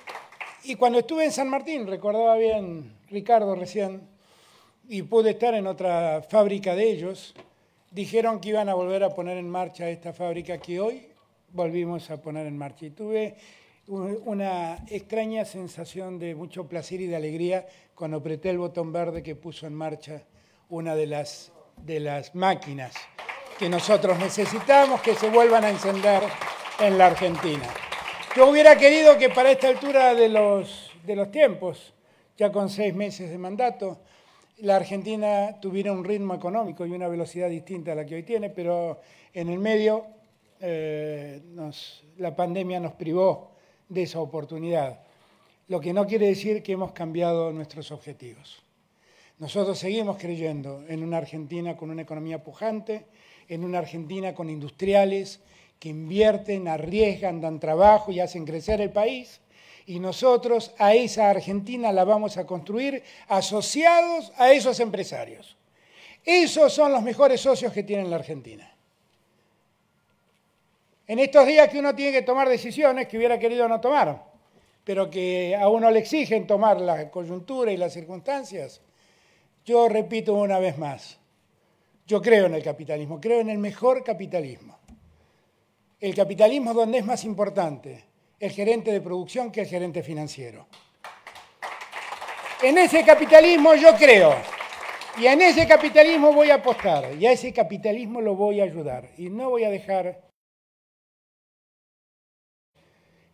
cuando estuve en San Martín, recordaba bien Ricardo recién, y pude estar en otra fábrica de ellos, dijeron que iban a volver a poner en marcha esta fábrica que hoy volvimos a poner en marcha. Y tuve una extraña sensación de mucho placer y de alegría cuando apreté el botón verde que puso en marcha una de las de las máquinas que nosotros necesitamos que se vuelvan a encender en la Argentina. Yo hubiera querido que para esta altura de los, de los tiempos, ya con seis meses de mandato, la Argentina tuviera un ritmo económico y una velocidad distinta a la que hoy tiene, pero en el medio eh, la pandemia nos privó de esa oportunidad, lo que no quiere decir que hemos cambiado nuestros objetivos. Nosotros seguimos creyendo en una Argentina con una economía pujante, en una Argentina con industriales que invierten, arriesgan, dan trabajo y hacen crecer el país. Y nosotros a esa Argentina la vamos a construir asociados a esos empresarios. Esos son los mejores socios que tiene la Argentina. En estos días que uno tiene que tomar decisiones que hubiera querido no tomar, pero que a uno le exigen tomar la coyuntura y las circunstancias, yo repito una vez más, yo creo en el capitalismo, creo en el mejor capitalismo. El capitalismo donde es más importante el gerente de producción que el gerente financiero. En ese capitalismo yo creo. Y en ese capitalismo voy a apostar. Y a ese capitalismo lo voy a ayudar. Y no voy a dejar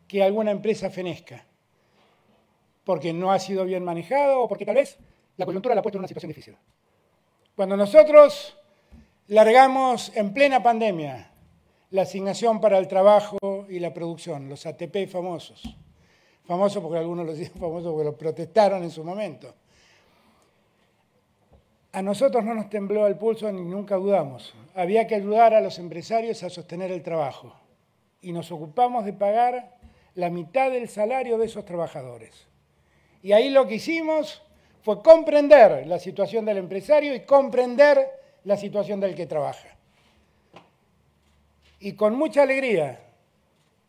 que alguna empresa fenezca. Porque no ha sido bien manejado o porque tal vez la coyuntura la ha puesto en una situación difícil. Cuando nosotros largamos en plena pandemia la asignación para el trabajo y la producción, los ATP famosos, famosos porque algunos los dicen famosos porque los protestaron en su momento, a nosotros no nos tembló el pulso ni nunca dudamos. Había que ayudar a los empresarios a sostener el trabajo y nos ocupamos de pagar la mitad del salario de esos trabajadores. Y ahí lo que hicimos fue comprender la situación del empresario y comprender la situación del que trabaja. Y con mucha alegría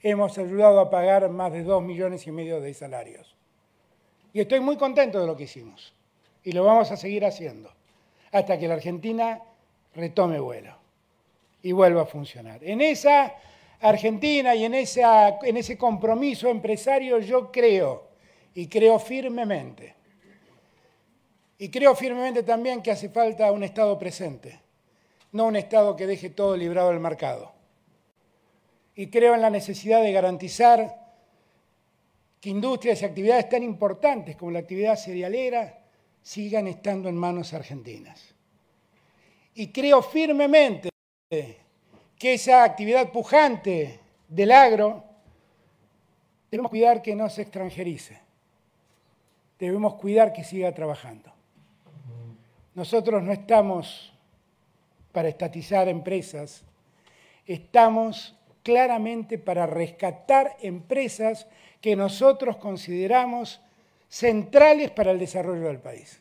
hemos ayudado a pagar más de dos millones y medio de salarios. Y estoy muy contento de lo que hicimos. Y lo vamos a seguir haciendo hasta que la Argentina retome vuelo y vuelva a funcionar. En esa Argentina y en, en ese compromiso empresario yo creo y creo firmemente y creo firmemente también que hace falta un Estado presente, no un Estado que deje todo librado al mercado. Y creo en la necesidad de garantizar que industrias y actividades tan importantes como la actividad cerealera sigan estando en manos argentinas. Y creo firmemente que esa actividad pujante del agro debemos cuidar que no se extranjerice. Debemos cuidar que siga trabajando. Nosotros no estamos para estatizar empresas, estamos claramente para rescatar empresas que nosotros consideramos centrales para el desarrollo del país.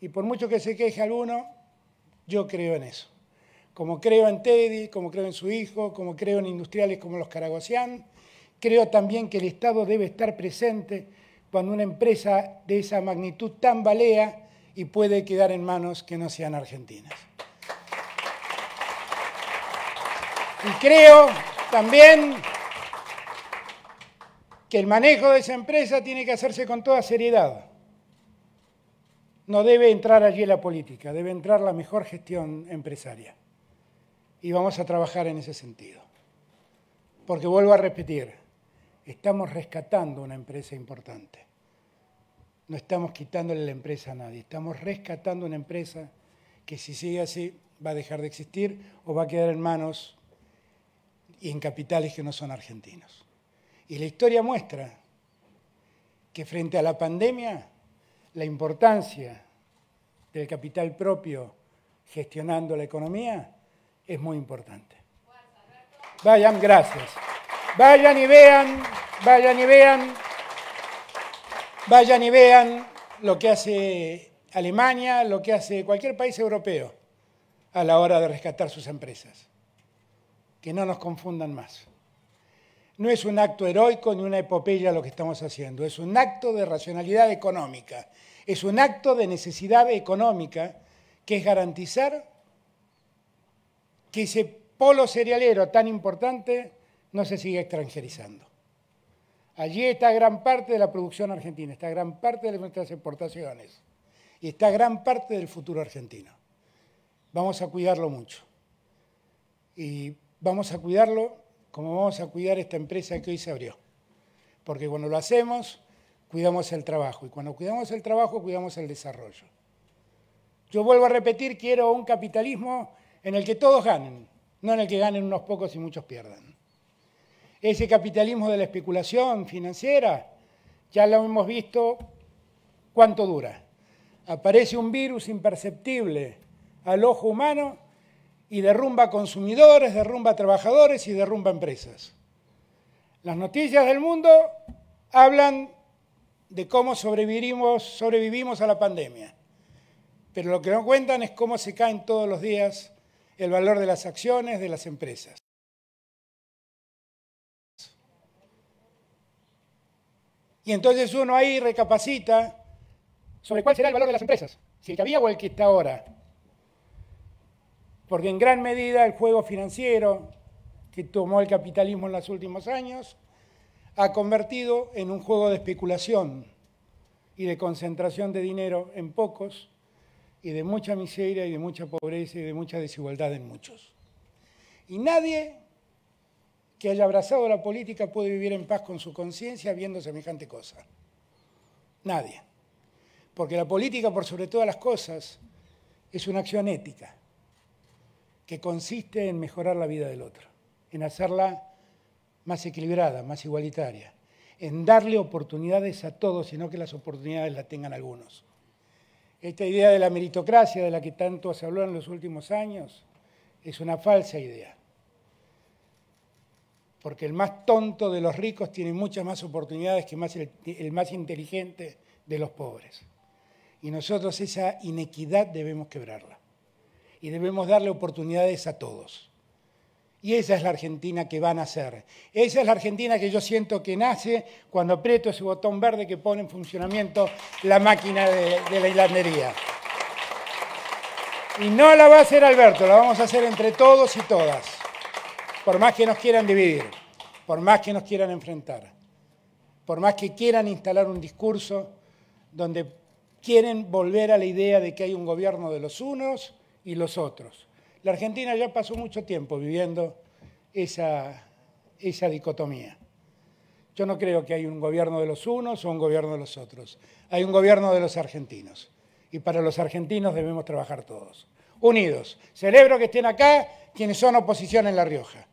Y por mucho que se queje alguno, yo creo en eso. Como creo en Teddy, como creo en su hijo, como creo en industriales como los Caragosian, creo también que el Estado debe estar presente cuando una empresa de esa magnitud tambalea y puede quedar en manos que no sean argentinas. Y creo también que el manejo de esa empresa tiene que hacerse con toda seriedad. No debe entrar allí la política, debe entrar la mejor gestión empresaria. Y vamos a trabajar en ese sentido. Porque vuelvo a repetir, estamos rescatando una empresa importante. No estamos quitándole la empresa a nadie, estamos rescatando una empresa que si sigue así va a dejar de existir o va a quedar en manos y en capitales que no son argentinos. Y la historia muestra que frente a la pandemia, la importancia del capital propio gestionando la economía es muy importante. Vayan, gracias. Vayan y vean, vayan y vean, vayan y vean lo que hace Alemania, lo que hace cualquier país europeo a la hora de rescatar sus empresas. Que no nos confundan más. No es un acto heroico ni una epopeya lo que estamos haciendo, es un acto de racionalidad económica, es un acto de necesidad económica que es garantizar que ese polo cerealero tan importante no se siga extranjerizando. Allí está gran parte de la producción argentina, está gran parte de nuestras exportaciones y está gran parte del futuro argentino. Vamos a cuidarlo mucho. Y vamos a cuidarlo como vamos a cuidar esta empresa que hoy se abrió. Porque cuando lo hacemos, cuidamos el trabajo. Y cuando cuidamos el trabajo, cuidamos el desarrollo. Yo vuelvo a repetir, quiero un capitalismo en el que todos ganen, no en el que ganen unos pocos y muchos pierdan. Ese capitalismo de la especulación financiera, ya lo hemos visto cuánto dura. Aparece un virus imperceptible al ojo humano y derrumba consumidores, derrumba trabajadores y derrumba empresas. Las noticias del mundo hablan de cómo sobrevivimos, sobrevivimos a la pandemia, pero lo que no cuentan es cómo se caen todos los días el valor de las acciones de las empresas. Y entonces uno ahí recapacita sobre cuál será el valor de las empresas, si el que había o el que está ahora porque en gran medida el juego financiero que tomó el capitalismo en los últimos años ha convertido en un juego de especulación y de concentración de dinero en pocos y de mucha miseria y de mucha pobreza y de mucha desigualdad en muchos. Y nadie que haya abrazado la política puede vivir en paz con su conciencia viendo semejante cosa. Nadie. Porque la política, por sobre todas las cosas, es una acción ética que consiste en mejorar la vida del otro, en hacerla más equilibrada, más igualitaria, en darle oportunidades a todos, sino que las oportunidades las tengan algunos. Esta idea de la meritocracia de la que tanto se habló en los últimos años es una falsa idea. Porque el más tonto de los ricos tiene muchas más oportunidades que el, el más inteligente de los pobres. Y nosotros esa inequidad debemos quebrarla y debemos darle oportunidades a todos. Y esa es la Argentina que van a hacer. Esa es la Argentina que yo siento que nace cuando aprieto ese botón verde que pone en funcionamiento la máquina de, de la hilandería. Y no la va a hacer Alberto, la vamos a hacer entre todos y todas. Por más que nos quieran dividir, por más que nos quieran enfrentar, por más que quieran instalar un discurso donde quieren volver a la idea de que hay un gobierno de los unos y los otros. La Argentina ya pasó mucho tiempo viviendo esa, esa dicotomía. Yo no creo que hay un gobierno de los unos o un gobierno de los otros. Hay un gobierno de los argentinos. Y para los argentinos debemos trabajar todos. Unidos. Celebro que estén acá quienes son oposición en La Rioja.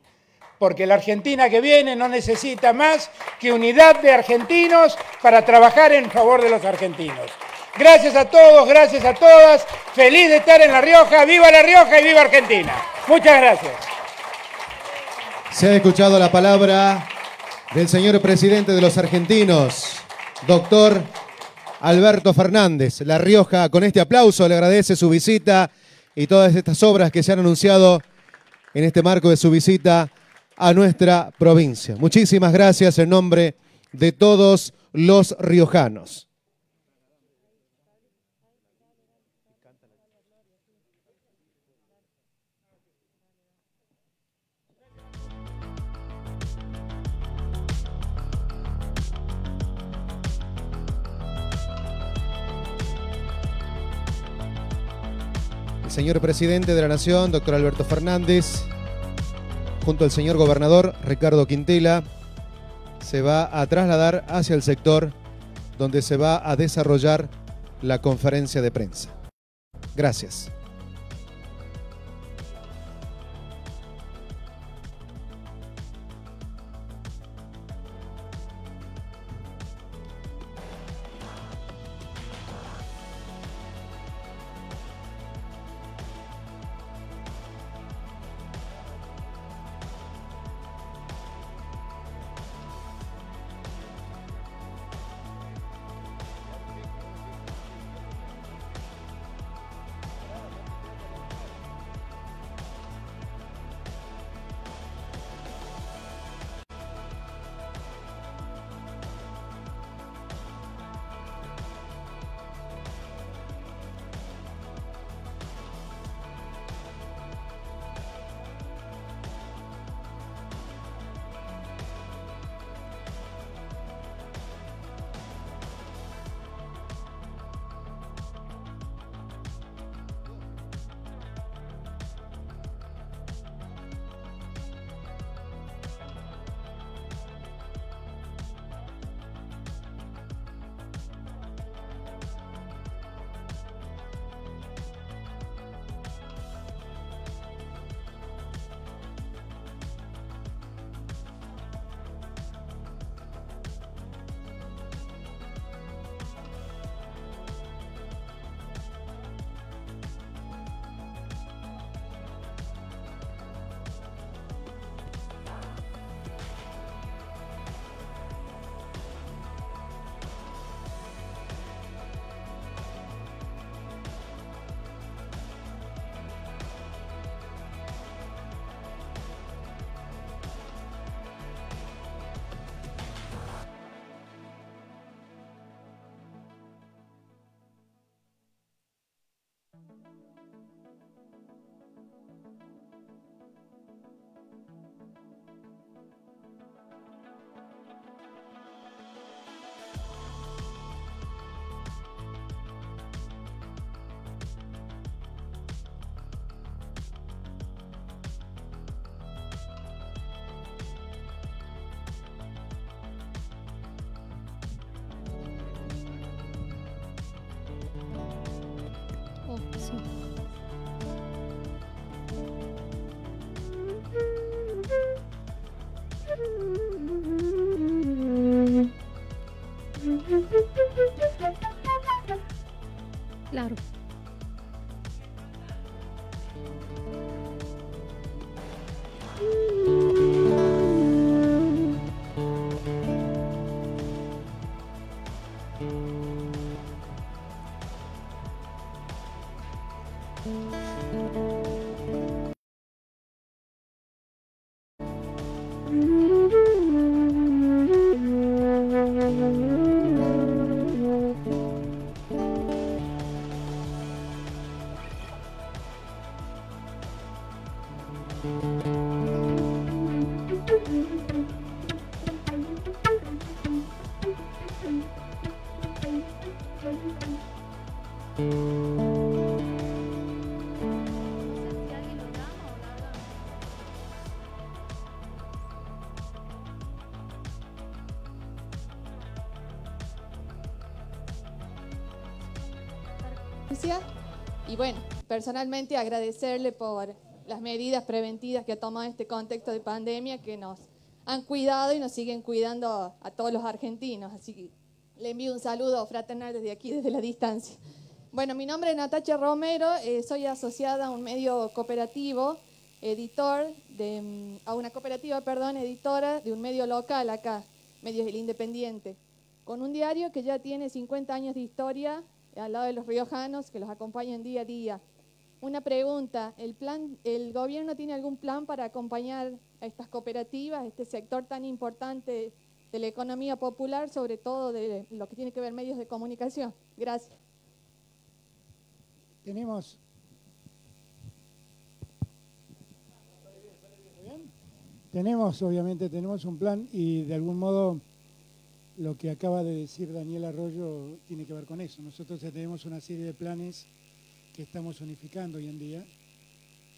Porque la Argentina que viene no necesita más que unidad de argentinos para trabajar en favor de los argentinos. Gracias a todos, gracias a todas. Feliz de estar en La Rioja. ¡Viva La Rioja y viva Argentina! Muchas gracias. Se ha escuchado la palabra del señor presidente de los argentinos, doctor Alberto Fernández. La Rioja, con este aplauso, le agradece su visita y todas estas obras que se han anunciado en este marco de su visita a nuestra provincia. Muchísimas gracias en nombre de todos los riojanos. Señor presidente de la Nación, doctor Alberto Fernández, junto al señor gobernador Ricardo Quintela, se va a trasladar hacia el sector donde se va a desarrollar la conferencia de prensa. Gracias. Personalmente agradecerle por las medidas preventivas que ha tomado este contexto de pandemia que nos han cuidado y nos siguen cuidando a todos los argentinos. Así que le envío un saludo fraternal desde aquí, desde la distancia. Bueno, mi nombre es Natacha Romero, eh, soy asociada a un medio cooperativo, editor, de, mm, a una cooperativa, perdón, editora de un medio local acá, Medios El Independiente, con un diario que ya tiene 50 años de historia al lado de los riojanos que los acompañan día a día. Una pregunta, ¿el, plan, ¿el gobierno tiene algún plan para acompañar a estas cooperativas, este sector tan importante de la economía popular, sobre todo de lo que tiene que ver medios de comunicación? Gracias. Tenemos... Tenemos, obviamente, tenemos un plan y de algún modo lo que acaba de decir Daniel Arroyo tiene que ver con eso. Nosotros tenemos una serie de planes que estamos unificando hoy en día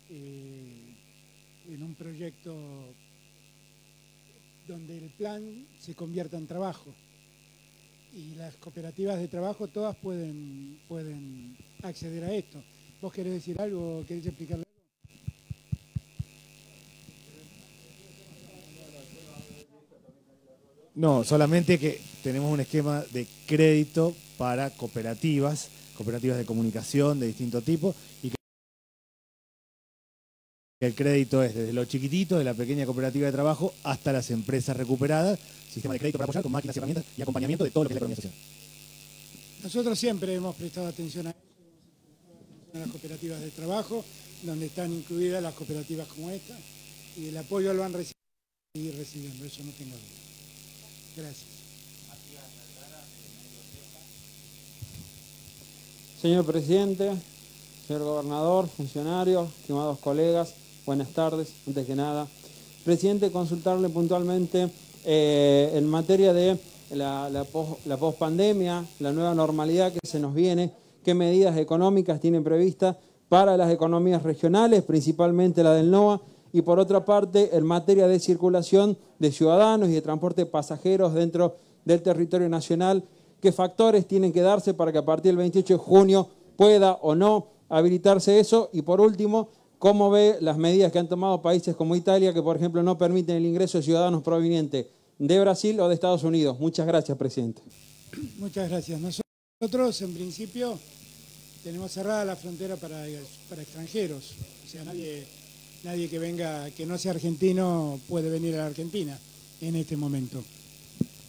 eh, en un proyecto donde el plan se convierta en trabajo. Y las cooperativas de trabajo todas pueden, pueden acceder a esto. ¿Vos querés decir algo? ¿Querés explicarle? No, solamente que tenemos un esquema de crédito para cooperativas, cooperativas de comunicación de distinto tipo, y que el crédito es desde lo chiquitito, de la pequeña cooperativa de trabajo, hasta las empresas recuperadas, sistema de crédito para apoyar con máquinas y herramientas y acompañamiento de todo lo que es la economía. Nosotros siempre hemos prestado atención a a las cooperativas de trabajo, donde están incluidas las cooperativas como esta, y el apoyo lo han recibido y recibiendo, eso no tengo duda. Gracias. Señor presidente, señor gobernador, funcionarios, estimados colegas, buenas tardes. Antes que nada, presidente, consultarle puntualmente eh, en materia de la, la, pospandemia, la nueva normalidad que se nos viene, qué medidas económicas tienen previstas para las economías regionales, principalmente la del NOA, y por otra parte, en materia de circulación de ciudadanos y de transporte de pasajeros dentro del territorio nacional, qué factores tienen que darse para que a partir del 28 de junio pueda o no habilitarse eso, y por último, cómo ve las medidas que han tomado países como Italia, que por ejemplo no permiten el ingreso de ciudadanos provenientes de Brasil o de Estados Unidos. Muchas gracias, presidente. Muchas gracias. Nosotros, en principio, tenemos cerrada la frontera para, extranjeros. O sea, nadie, que venga, que no sea argentino, puede venir a la Argentina en este momento.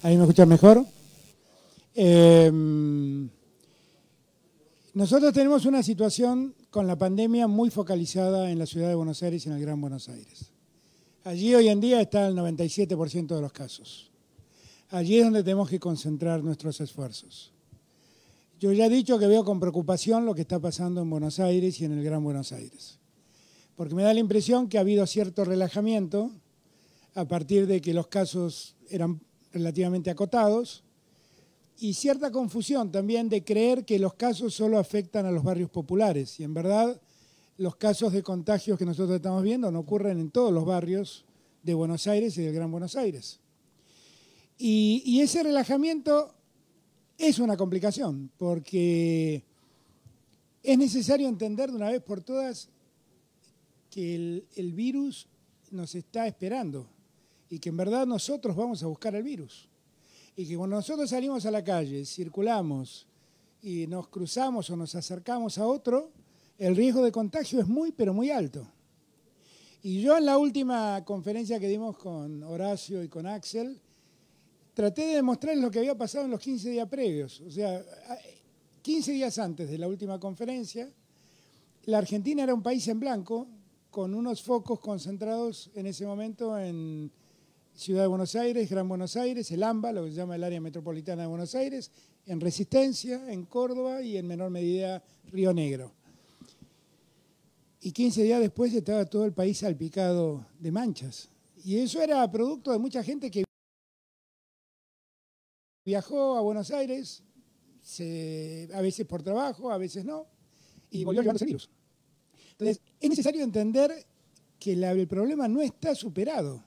¿Ahí me escuchan mejor? Eh, nosotros tenemos una situación con la pandemia muy focalizada en la ciudad de Buenos Aires y en el Gran Buenos Aires. Allí hoy en día está el 97% de los casos. Allí es donde tenemos que concentrar nuestros esfuerzos. Yo ya he dicho que veo con preocupación lo que está pasando en Buenos Aires y en el Gran Buenos Aires, porque me da la impresión que ha habido cierto relajamiento a partir de que los casos eran relativamente acotados y cierta confusión también de creer que los casos solo afectan a los barrios populares y en verdad los casos de contagios que nosotros estamos viendo no ocurren en todos los barrios de Buenos Aires y del Gran Buenos Aires. Y, ese relajamiento es una complicación, porque es necesario entender de una vez por todas que el, el, virus nos está esperando y que en verdad nosotros vamos a buscar el virus. Y que cuando nosotros salimos a la calle, circulamos y nos cruzamos o nos acercamos a otro, el riesgo de contagio es muy, pero muy alto. Y yo en la última conferencia que dimos con Horacio y con Axel, traté de demostrarles lo que había pasado en los 15 días previos. O sea, 15 días antes de la última conferencia, la Argentina era un país en blanco, con unos focos concentrados en ese momento en Ciudad de Buenos Aires, Gran Buenos Aires, el AMBA, lo que se llama el área metropolitana de Buenos Aires, en Resistencia, en Córdoba y en menor medida Río Negro. Y 15 días después estaba todo el país salpicado de manchas. Y eso era producto de mucha gente que viajó a Buenos Aires, se, a veces por trabajo, a veces no, y volvió a llevarse el virus. Entonces, es necesario entender que la, el problema no está superado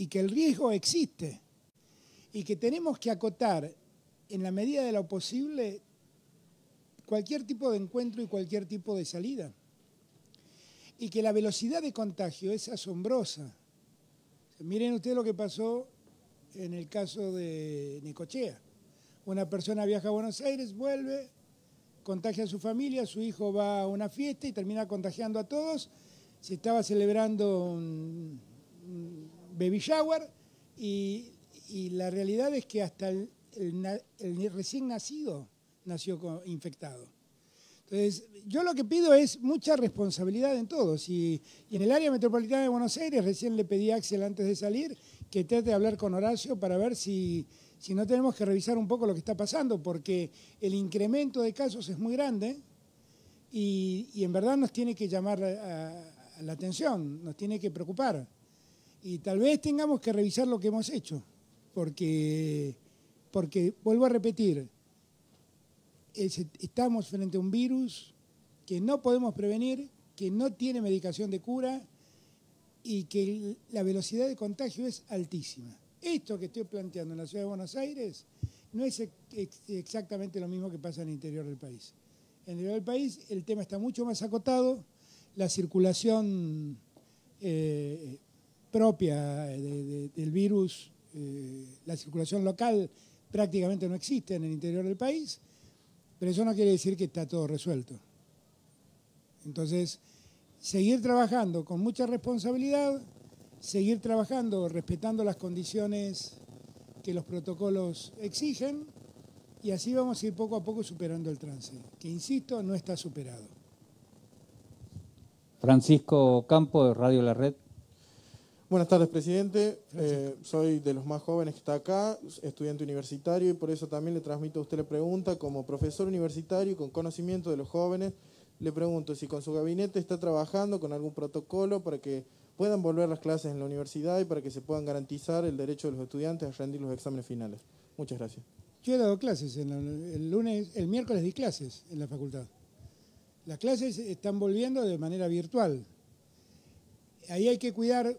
y que el riesgo existe y que tenemos que acotar en la medida de lo posible cualquier tipo de encuentro y cualquier tipo de salida. Y que la velocidad de contagio es asombrosa. Miren ustedes lo que pasó en el caso de Necochea. Una persona viaja a Buenos Aires, vuelve, contagia a su familia, su hijo va a una fiesta y termina contagiando a todos. Se estaba celebrando un, baby shower y, la realidad es que hasta el, recién nacido nació infectado. Entonces, yo lo que pido es mucha responsabilidad en todos. Y, en el área metropolitana de Buenos Aires, recién le pedí a Axel antes de salir que trate de hablar con Horacio para ver si, si no tenemos que revisar un poco lo que está pasando, porque el incremento de casos es muy grande y, en verdad nos tiene que llamar la atención, nos tiene que preocupar. Y tal vez tengamos que revisar lo que hemos hecho, porque, porque vuelvo a repetir, estamos frente a un virus que no podemos prevenir, que no tiene medicación de cura y que la velocidad de contagio es altísima. Esto que estoy planteando en la ciudad de Buenos Aires no es exactamente lo mismo que pasa en el interior del país. En el interior del país el tema está mucho más acotado, la circulación eh, propia del virus, eh, la circulación local prácticamente no existe en el interior del país, pero eso no quiere decir que está todo resuelto. Entonces, seguir trabajando con mucha responsabilidad, seguir trabajando respetando las condiciones que los protocolos exigen y así vamos a ir poco a poco superando el trance, que insisto, no está superado. Francisco Campo, de Radio La Red. Buenas tardes, presidente. Eh, soy de los más jóvenes que está acá, estudiante universitario, y por eso también le transmito a usted la pregunta, como profesor universitario con conocimiento de los jóvenes, le pregunto si con su gabinete está trabajando con algún protocolo para que puedan volver las clases en la universidad y para que se puedan garantizar el derecho de los estudiantes a rendir los exámenes finales. Muchas gracias. Yo he dado clases, el, lunes, el miércoles di clases en la facultad. Las clases están volviendo de manera virtual. Ahí hay que cuidar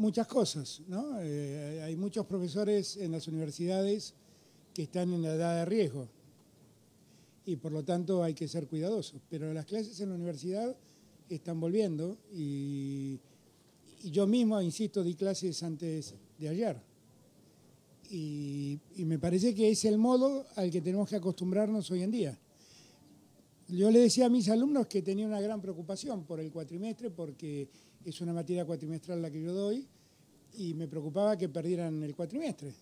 muchas cosas, ¿no? Eh, hay muchos profesores en las universidades que están en la edad de riesgo y por lo tanto hay que ser cuidadosos. Pero las clases en la universidad están volviendo y y yo mismo, insisto, di clases antes de ayer. Y, me parece que es el modo al que tenemos que acostumbrarnos hoy en día. Yo le decía a mis alumnos que tenía una gran preocupación por el cuatrimestre, porque es una materia cuatrimestral la que yo doy, y me preocupaba que perdieran el cuatrimestre.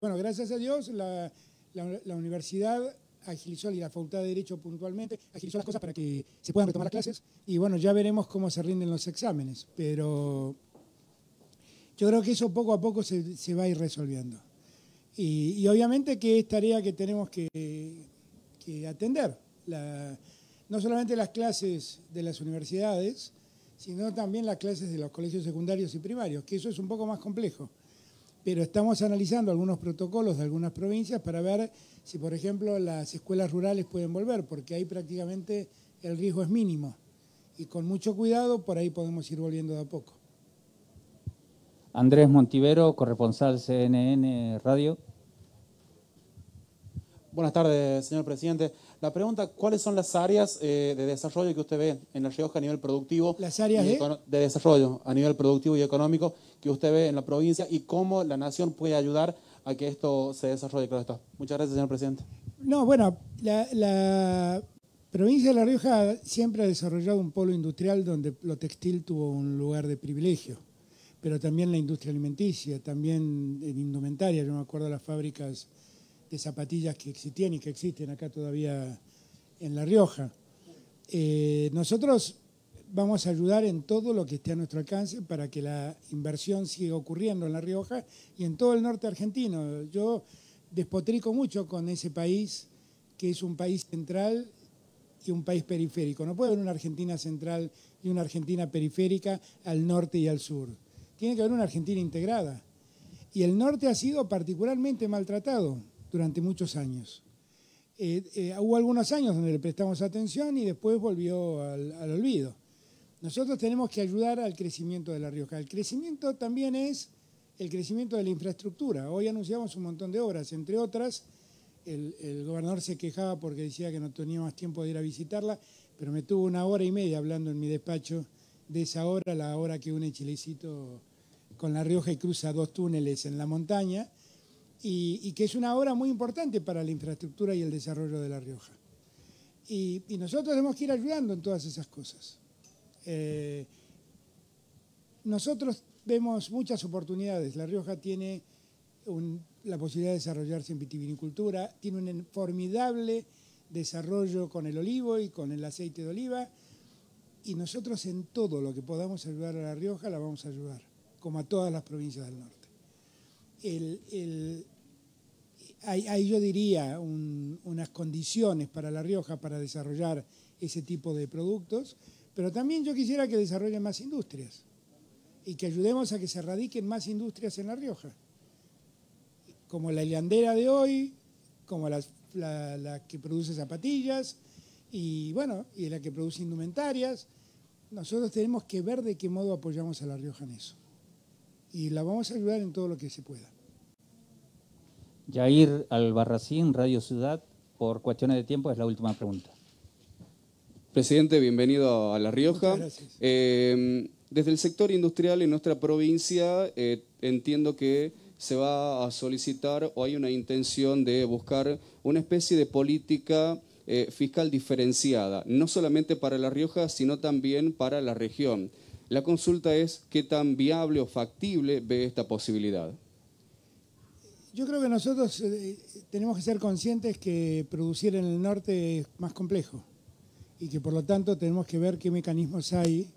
Bueno, gracias a Dios la, la universidad agilizó y la Facultad de Derecho puntualmente, agilizó las cosas para que se puedan retomar las clases y bueno, ya veremos cómo se rinden los exámenes, pero yo creo que eso poco a poco se, va a ir resolviendo. Y, obviamente que es tarea que tenemos que, atender, no solamente las clases de las universidades, sino también las clases de los colegios secundarios y primarios, que eso es un poco más complejo. Pero estamos analizando algunos protocolos de algunas provincias para ver si, por ejemplo, las escuelas rurales pueden volver, porque ahí prácticamente el riesgo es mínimo. Y con mucho cuidado, por ahí podemos ir volviendo de a poco. Andrés Montivero, corresponsal CNN Radio. Buenas tardes, señor presidente. La pregunta, ¿cuáles son las áreas eh, de desarrollo que usted ve en La Rioja a nivel productivo? Las áreas de... de desarrollo a nivel productivo y económico que usted ve en la provincia y cómo la nación puede ayudar a que esto se desarrolle. Claro está. Muchas gracias, señor presidente. No, bueno, la, provincia de La Rioja siempre ha desarrollado un polo industrial donde lo textil tuvo un lugar de privilegio, pero también la industria alimenticia, también en indumentaria. Yo me acuerdo de las fábricas de zapatillas que existían y que existen acá todavía en La Rioja. Eh, nosotros vamos a ayudar en todo lo que esté a nuestro alcance para que la inversión siga ocurriendo en La Rioja y en todo el norte argentino. Yo despotrico mucho con ese país que es un país central y un país periférico. No puede haber una Argentina central y una Argentina periférica al norte y al sur. Tiene que haber una Argentina integrada. Y el norte ha sido particularmente maltratado durante muchos años. Eh, eh, hubo algunos años donde le prestamos atención y después volvió al olvido. Nosotros tenemos que ayudar al crecimiento de La Rioja. El crecimiento también es el crecimiento de la infraestructura. Hoy anunciamos un montón de obras, entre otras, el, gobernador se quejaba porque decía que no tenía más tiempo de ir a visitarla, pero me tuvo una hora y media hablando en mi despacho de esa obra, la hora que une Chilecito con La Rioja y cruza dos túneles en la montaña, y, que es una obra muy importante para la infraestructura y el desarrollo de La Rioja. y nosotros tenemos que ir ayudando en todas esas cosas. Eh, nosotros vemos muchas oportunidades. La Rioja tiene la posibilidad de desarrollarse en vitivinicultura, tiene un formidable desarrollo con el olivo y con el aceite de oliva, y nosotros en todo lo que podamos ayudar a La Rioja la vamos a ayudar, como a todas las provincias del norte. Hay, yo diría unas condiciones para La Rioja para desarrollar ese tipo de productos pero también yo quisiera que desarrollen más industrias y que ayudemos a que se radiquen más industrias en La Rioja, como la hilandera de hoy, como las la, que produce zapatillas y bueno, y la que produce indumentarias. Nosotros tenemos que ver de qué modo apoyamos a La Rioja en eso. Y la vamos a ayudar en todo lo que se pueda. Jair Albarracín, Radio Ciudad. Por cuestiones de tiempo es la última pregunta. Presidente, bienvenido a La Rioja. Gracias. Eh, desde el sector industrial en nuestra provincia eh, entiendo que se va a solicitar o hay una intención de buscar una especie de política eh, fiscal diferenciada, no solamente para La Rioja, sino también para la región. La consulta es qué tan viable o factible ve esta posibilidad. Yo creo que nosotros eh, tenemos que ser conscientes que producir en el norte es más complejo y que por lo tanto tenemos que ver qué mecanismos hay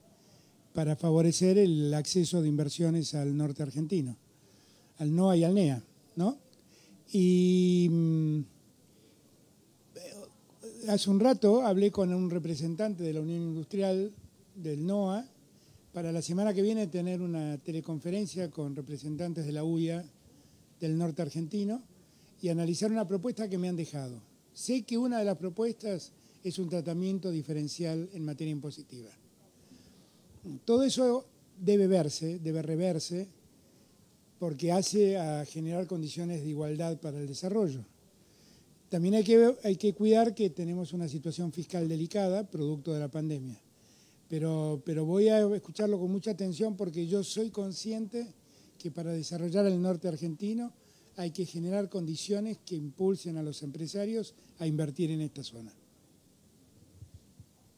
para favorecer el acceso de inversiones al norte argentino, al NOA y al NEA, ¿no? Y mm, hace un rato hablé con un representante de la Unión Industrial del NOA para la semana que viene tener una teleconferencia con representantes de la UIA del norte argentino y analizar una propuesta que me han dejado. Sé que una de las propuestas es un tratamiento diferencial en materia impositiva. Todo eso debe verse, debe reverse, porque hace a generar condiciones de igualdad para el desarrollo. También hay que, hay que cuidar que tenemos una situación fiscal delicada, producto de la pandemia. Pero, pero voy a escucharlo con mucha atención porque yo soy consciente que para desarrollar el norte argentino hay que generar condiciones que impulsen a los empresarios a invertir en esta zona.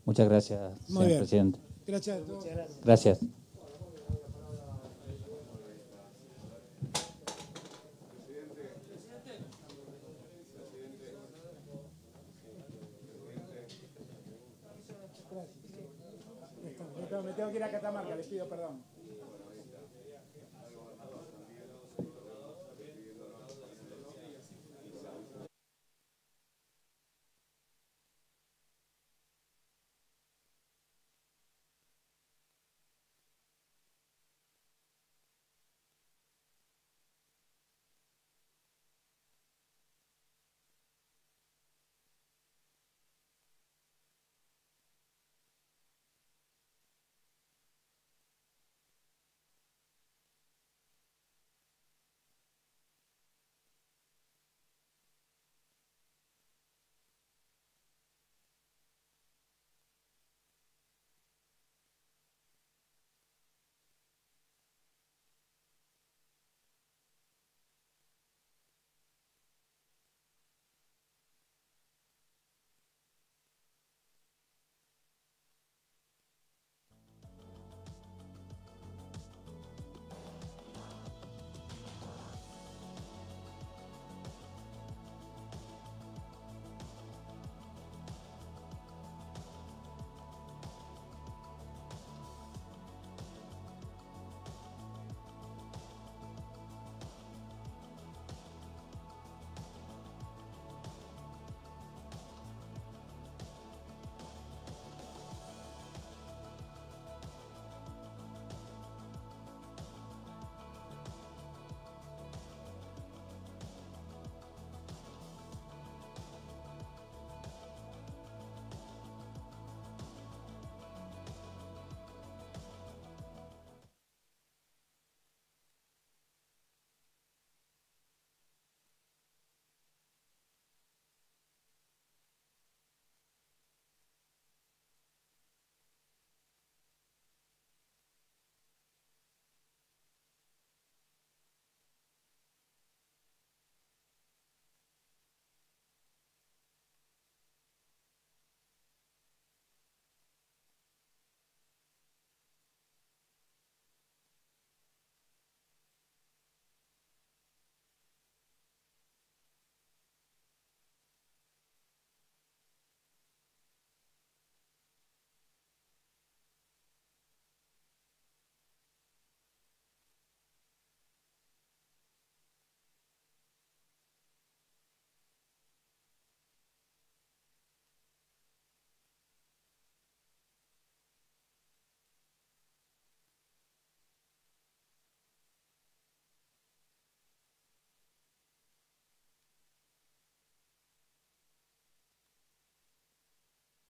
Muchas gracias, Muy señor bien. presidente. Gracias a todos. Gracias. Me tengo que ir a Catamarca, les pido perdón.